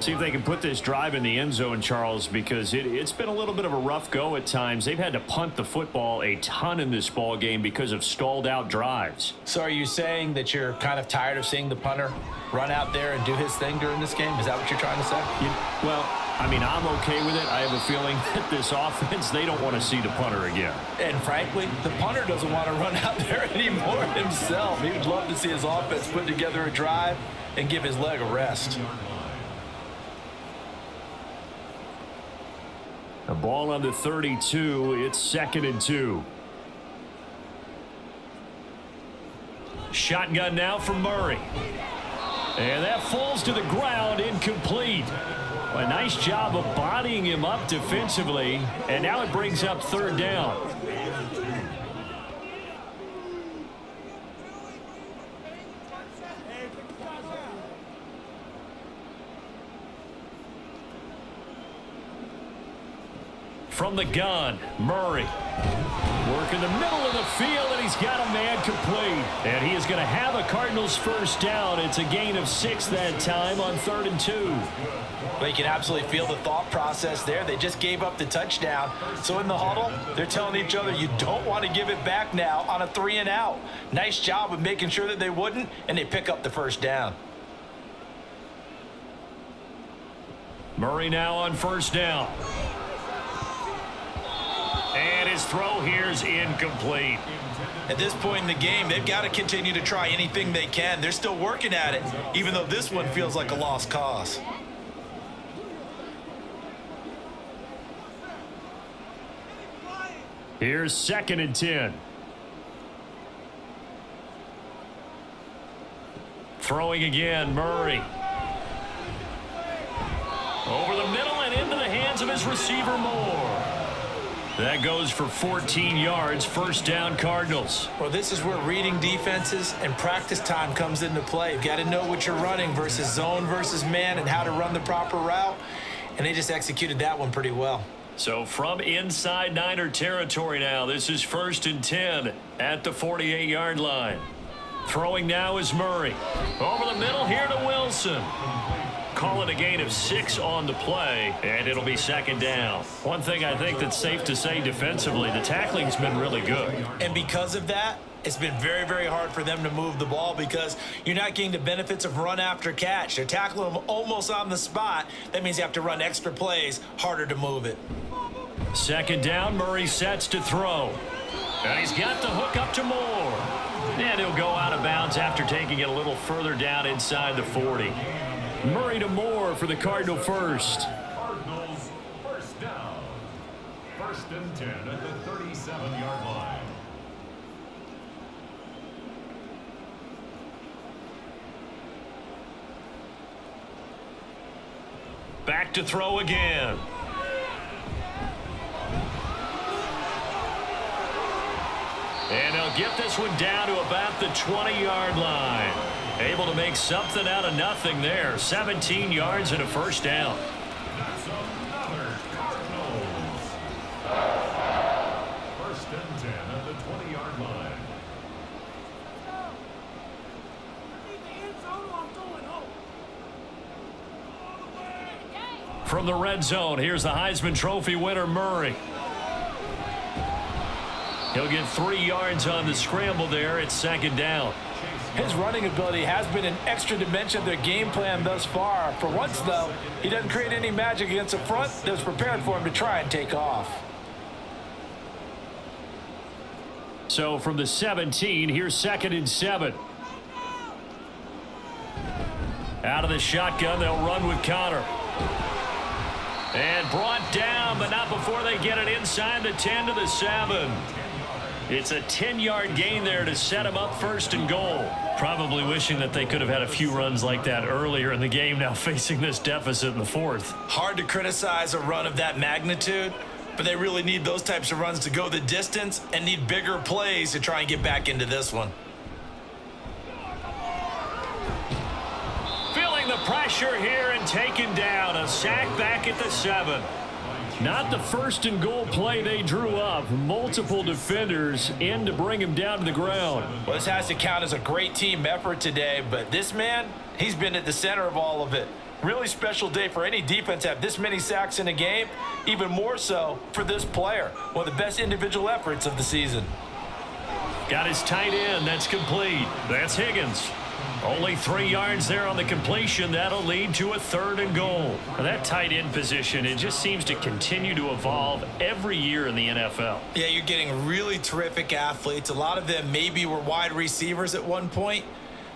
See if they can put this drive in the end zone, Charles, because it, has been a little bit of a rough go at times. They've had to punt the football a ton in this ball game because of stalled out drives. So are you saying that you're kind of tired of seeing the punter run out there and do his thing during this game? Is that what you're trying to say? You, well, I mean, I'm okay with it. I have a feeling <laughs> that this offense, they don't want to see the punter again. And frankly, the punter doesn't want to run out <laughs> there anymore himself. He would love to see his offense put together a drive and give his leg a rest. A ball on the 32. It's second and two. Shotgun now from Murray. And that falls to the ground incomplete. A nice job of bodying him up defensively. And now it brings up third down. From the gun. Murray. Work in the middle of the field, and he's got a man complete. And he is going to have a Cardinals first down. It's a gain of six that time on third and two. Well, you can absolutely feel the thought process there. They just gave up the touchdown. So in the huddle, they're telling each other, you don't want to give it back now on a three and out. Nice job of making sure that they wouldn't, and they pick up the first down. Murray now on first down. And his throw here is incomplete. At this point in the game, they've got to continue to try anything they can. They're still working at it, even though this one feels like a lost cause. Here's second and 10. Throwing again, Murray. Over the middle and into the hands of his receiver, Moore. That goes for 14 yards, first down Cardinals. Well, this is where reading defenses and practice time comes into play. You've got to know what you're running versus zone versus man and how to run the proper route. And they just executed that one pretty well. So from inside Niner territory now, this is first and 10 at the 48-yard line. Throwing now is Murray. Over the middle here to Wilson. Call it a gain of six on the play, and it'll be second down. One thing I think that's safe to say defensively, the tackling's been really good. And because of that, it's been very, very hard for them to move the ball because you're not getting the benefits of run after catch. They're tackling them almost on the spot. That means you have to run extra plays, harder to move it. Second down, Murray sets to throw. And he's got the hook up to Moore. And he'll go out of bounds after taking it a little further down inside the 40. Murray to Moore for the Cardinal first. Cardinals first down. First and 10 at the 37-yard line. Back to throw again. And he'll get this one down to about the 20-yard line. Able to make something out of nothing there. 17 yards and a first down. That's another Cardinals. First and 10 at the 20-yard line. From the red zone, here's the Heisman Trophy winner, Murray. He'll get three yards on the scramble there. It's second down. His running ability has been an extra dimension of their game plan thus far. For once, though, he doesn't create any magic against a front that was prepared for him to try and take off. So from the 17, here's second and seven. Out of the shotgun, they'll run with Conner. And brought down, but not before they get it inside the 10 to the 7. It's a 10-yard gain there to set him up first and goal. Probably wishing that they could have had a few runs like that earlier in the game, now <laughs> facing this deficit in the fourth. Hard to criticize a run of that magnitude, but they really need those types of runs to go the distance and need bigger plays to try and get back into this one. Feeling the pressure here and taken down. A sack back at the seven. Not the first and goal play they drew up. Multiple defenders in to bring him down to the ground. Well, this has to count as a great team effort today, but this man, he's been at the center of all of it. Really special day for any defense to have this many sacks in a game, even more so for this player. One of the best individual efforts of the season. Got his tight end. That's complete. That's Higgins. Only three yards there on the completion. That'll lead to a third and goal. Now, that tight end position, it just seems to continue to evolve every year in the NFL. Yeah, you're getting really terrific athletes. A lot of them maybe were wide receivers at one point.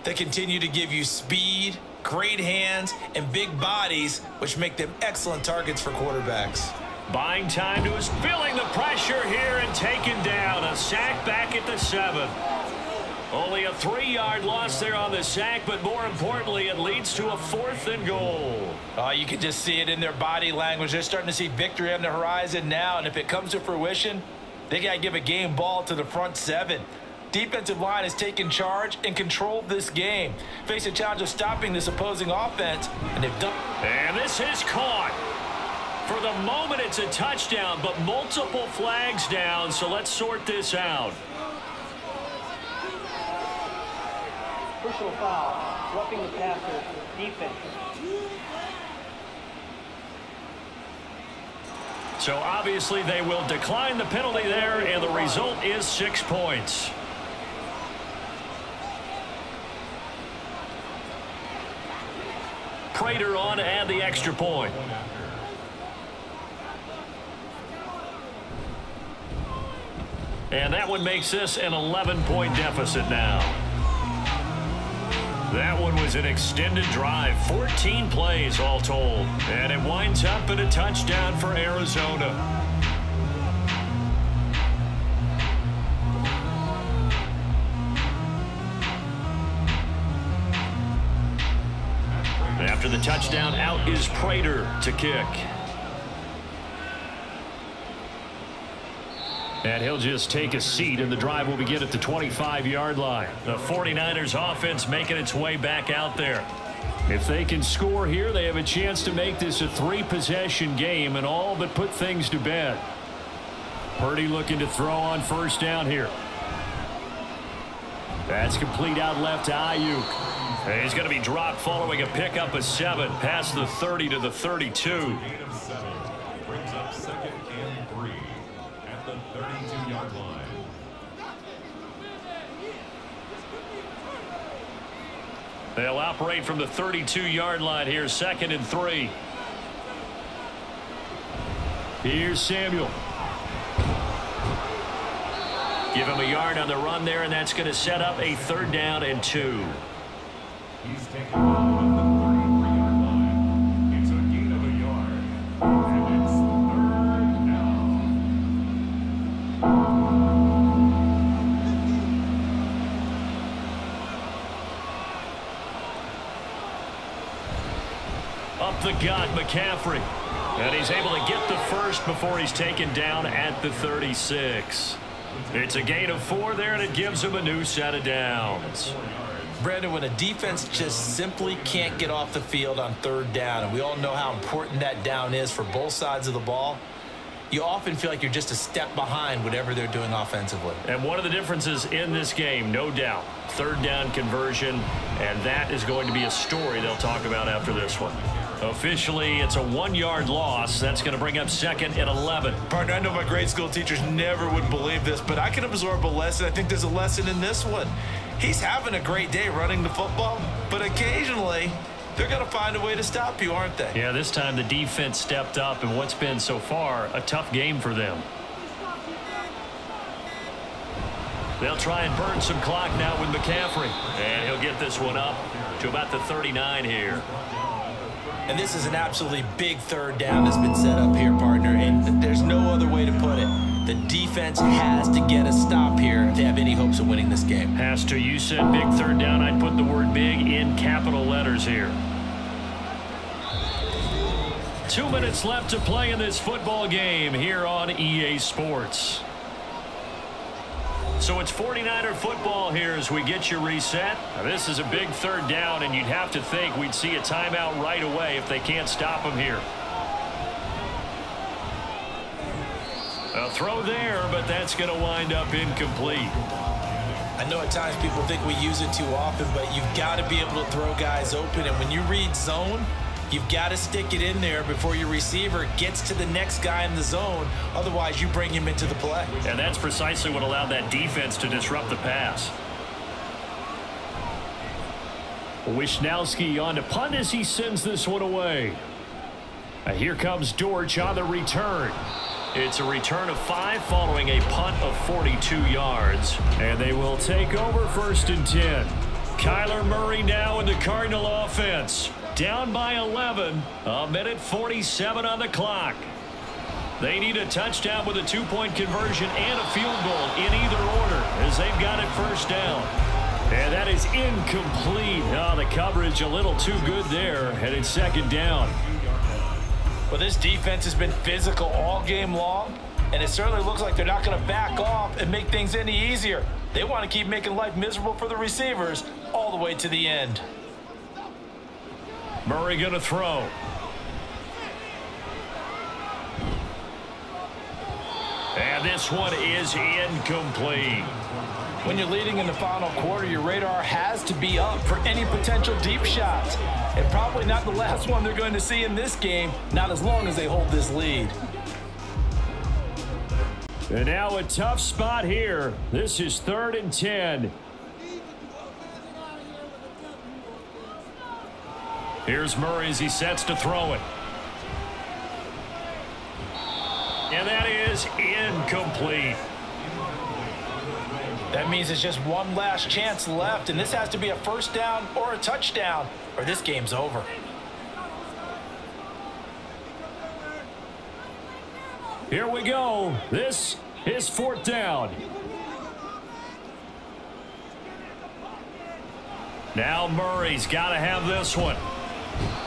They continue to give you speed, great hands, and big bodies, which make them excellent targets for quarterbacks. Buying time to his feeling the pressure here and taken down. A sack back at the seven. Only a three-yard loss there on the sack, but more importantly, it leads to a fourth and goal. Uh, you can just see it in their body language. They're starting to see victory on the horizon now, and if it comes to fruition, they got to give a game ball to the front seven. Defensive line has taken charge and controlled this game. Face a challenge of stopping this opposing offense, and they've done. And this is caught. For the moment, it's a touchdown, but multiple flags down, so let's sort this out. Foul, roughing the passer, defense. So obviously they will decline the penalty there, and the result is six points. Prater on to add the extra point. And that one makes this an 11-point deficit now. That one was an extended drive, 14 plays all told. And it winds up in a touchdown for Arizona. After the touchdown, out is Prater to kick. And he'll just take a seat, and the drive will begin at the 25-yard line. The 49ers offense making its way back out there. If they can score here, they have a chance to make this a three-possession game and all but put things to bed. Purdy looking to throw on first down here. That's complete out left to Aiyuk. He's going to be dropped following a pickup of seven past the 30 to the 32. Gain of seven. Brings up second and three at the 32-yard line. They'll operate from the 32-yard line here, second and three. Here's Samuel. Give him a yard on the run there, and that's going to set up a third down and two. He's taken down at the 33-yard line. It's a gain of a yard. And it's third down. Up the gut, McCaffrey. And he's able to get the first before he's taken down at the 36. It's a gain of four there, and it gives him a new set of downs. Brandon, when a defense just simply can't get off the field on third down, and we all know how important that down is for both sides of the ball, you often feel like you're just a step behind whatever they're doing offensively. And one of the differences in this game, no doubt, third down conversion, and that is going to be a story they'll talk about after this one. Officially, it's a one-yard loss. That's going to bring up second and 11. Partner, I know my grade school teachers never would believe this, but I can absorb a lesson. I think there's a lesson in this one. He's having a great day running the football, but occasionally they're going to find a way to stop you, aren't they? Yeah, this time the defense stepped up in what's been so far a tough game for them. They'll try and burn some clock now with McCaffrey. And he'll get this one up to about the 39 here. And this is an absolutely big third down that's been set up here, partner, and there's no other way to put it. The defense has to get a stop here if they have any hopes of winning this game. Pastor, you said big third down. I'd put the word big in capital letters here. Two minutes left to play in this football game here on EA Sports. So it's 49er football here as we get you reset. Now, this is a big third down, and you'd have to think we'd see a timeout right away if they can't stop them here. A throw there, but that's going to wind up incomplete. I know at times people think we use it too often, but you've got to be able to throw guys open. And when you read zone, you've got to stick it in there before your receiver gets to the next guy in the zone. Otherwise, you bring him into the play. And that's precisely what allowed that defense to disrupt the pass. Wishnowsky on to punt as he sends this one away. Uh, here comes Dortch on the return. It's a return of five following a punt of 42 yards. And they will take over first and 10. Kyler Murray now in the Cardinal offense. Down by 11. A minute 47 on the clock. They need a touchdown with a two-point conversion and a field goal in either order as they've got it first down. And that is incomplete. Oh, the coverage a little too good there. And it's second down. Well, this defense has been physical all game long, and it certainly looks like they're not going to back off and make things any easier. They want to keep making life miserable for the receivers all the way to the end. Murray going to throw. And this one is incomplete. When you're leading in the final quarter, your radar has to be up for any potential deep shots. And probably not the last one they're going to see in this game, not as long as they hold this lead. And now a tough spot here. This is third and 10. Here's Murray as he sets to throw it. And that is incomplete. That means it's just one last chance left, and this has to be a first down or a touchdown, or this game's over. Here we go. This is fourth down. Now Murray's got to have this one.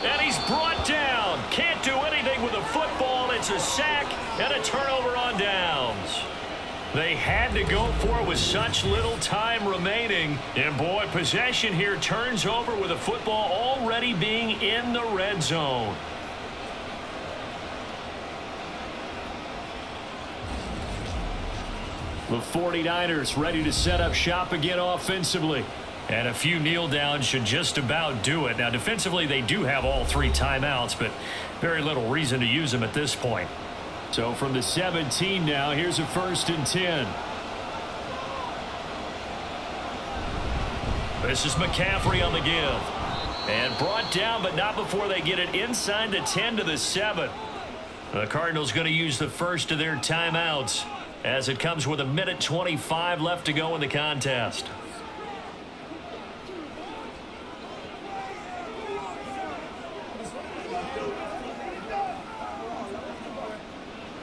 And he's brought down. Can't do anything with the football. It's a sack and a turnover on downs. They had to go for it with such little time remaining. And boy, possession here turns over with a football already being in the red zone. The 49ers ready to set up shop again offensively. And a few kneel downs should just about do it. Now, defensively, they do have all three timeouts, but very little reason to use them at this point. So from the 17 now, here's a first and 10. This is McCaffrey on the give. And brought down, but not before they get it inside the 10 to the 7. The Cardinals going to use the first of their timeouts as it comes with a minute 25 left to go in the contest.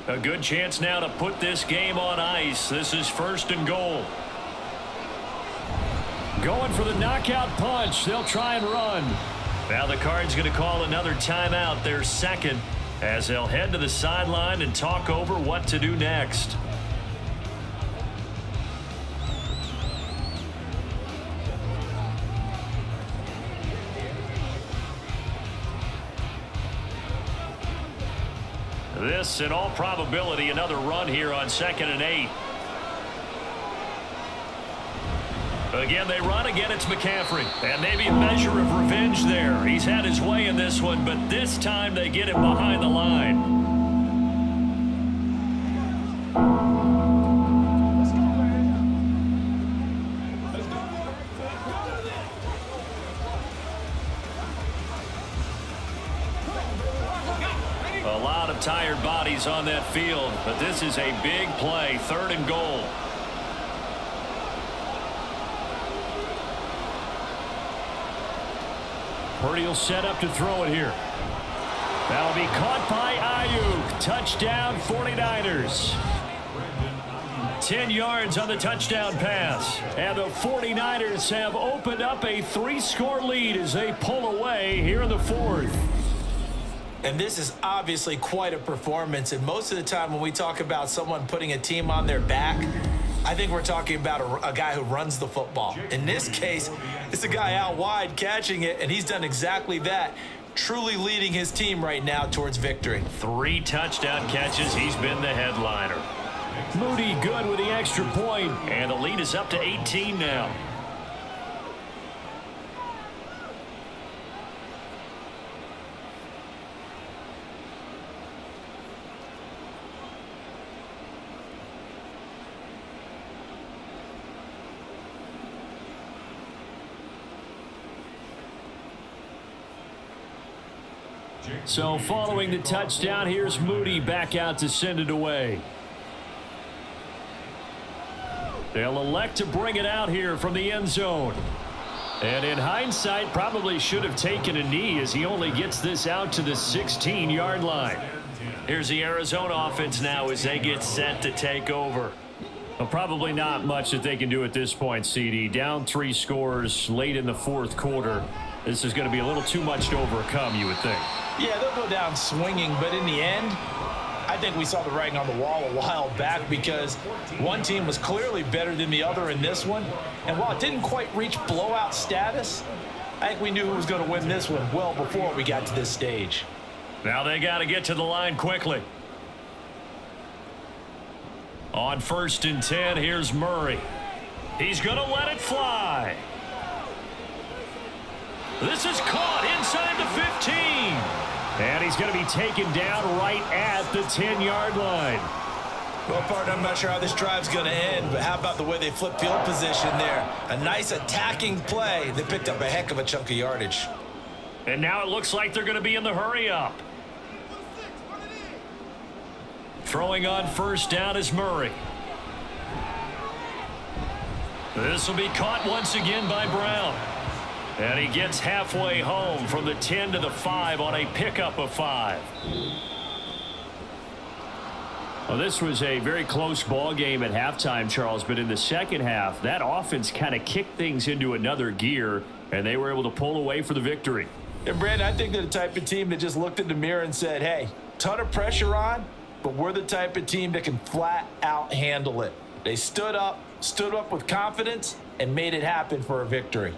A good chance now to put this game on ice. This is first and goal. Going for the knockout punch. They'll try and run. Now the Cards going to call another timeout, their second, as they'll head to the sideline and talk over what to do next. This, in all probability, another run here on second and eight. Again, they run. Again, it's McCaffrey. And maybe a measure of revenge there. He's had his way in this one, but this time they get him behind the line. Field, but this is a big play, third and goal. Purdy will set up to throw it here. That'll be caught by Aiyuk. Touchdown 49ers. 10 yards on the touchdown pass. And the 49ers have opened up a three-score lead as they pull away here in the fourth. And this is obviously quite a performance. And most of the time when we talk about someone putting a team on their back, I think we're talking about a, a, guy who runs the football. In this case, it's a guy out wide catching it, and he's done exactly that. Truly leading his team right now towards victory. Three touchdown catches. He's been the headliner. Moody good with the extra point, and the lead is up to 18 now. So following the touchdown, here's Moody back out to send it away. They'll elect to bring it out here from the end zone. And in hindsight, probably should have taken a knee as he only gets this out to the 16-yard line. Here's the Arizona offense now as they get set to take over. Well, probably not much that they can do at this point, CD. Down three scores late in the fourth quarter. This is going to be a little too much to overcome, you would think. Yeah, they'll go down swinging, but in the end, I think we saw the writing on the wall a while back because one team was clearly better than the other in this one. And while it didn't quite reach blowout status, I think we knew who was going to win this one well before we got to this stage. Now they got to get to the line quickly. On first and 10, here's Murray. He's going to let it fly. This is caught inside the 15. And he's going to be taken down right at the 10-yard line. Well, partner, I'm not sure how this drive's going to end, but how about the way they flip field position there? A nice attacking play. They picked up a heck of a chunk of yardage. And now it looks like they're going to be in the hurry up. Throwing on first down is Murray. This will be caught once again by Brown. And he gets halfway home from the 10 to the 5 on a pickup of 5. Well, this was a very close ball game at halftime, Charles, but in the second half, that offense kind of kicked things into another gear, and they were able to pull away for the victory. And Brandon, I think they're the type of team that just looked in the mirror and said, hey, ton of pressure on, but we're the type of team that can flat out handle it. They stood up, stood up with confidence, and made it happen for a victory.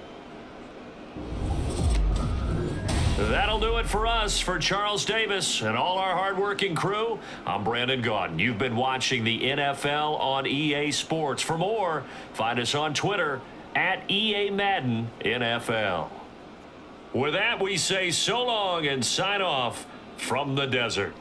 That'll do it for us. For Charles Davis and all our hardworking crew, I'm Brandon Gaudin. You've been watching the NFL on EA Sports. For more, find us on Twitter at EA Madden NFL. With that, we say so long and sign off from the desert.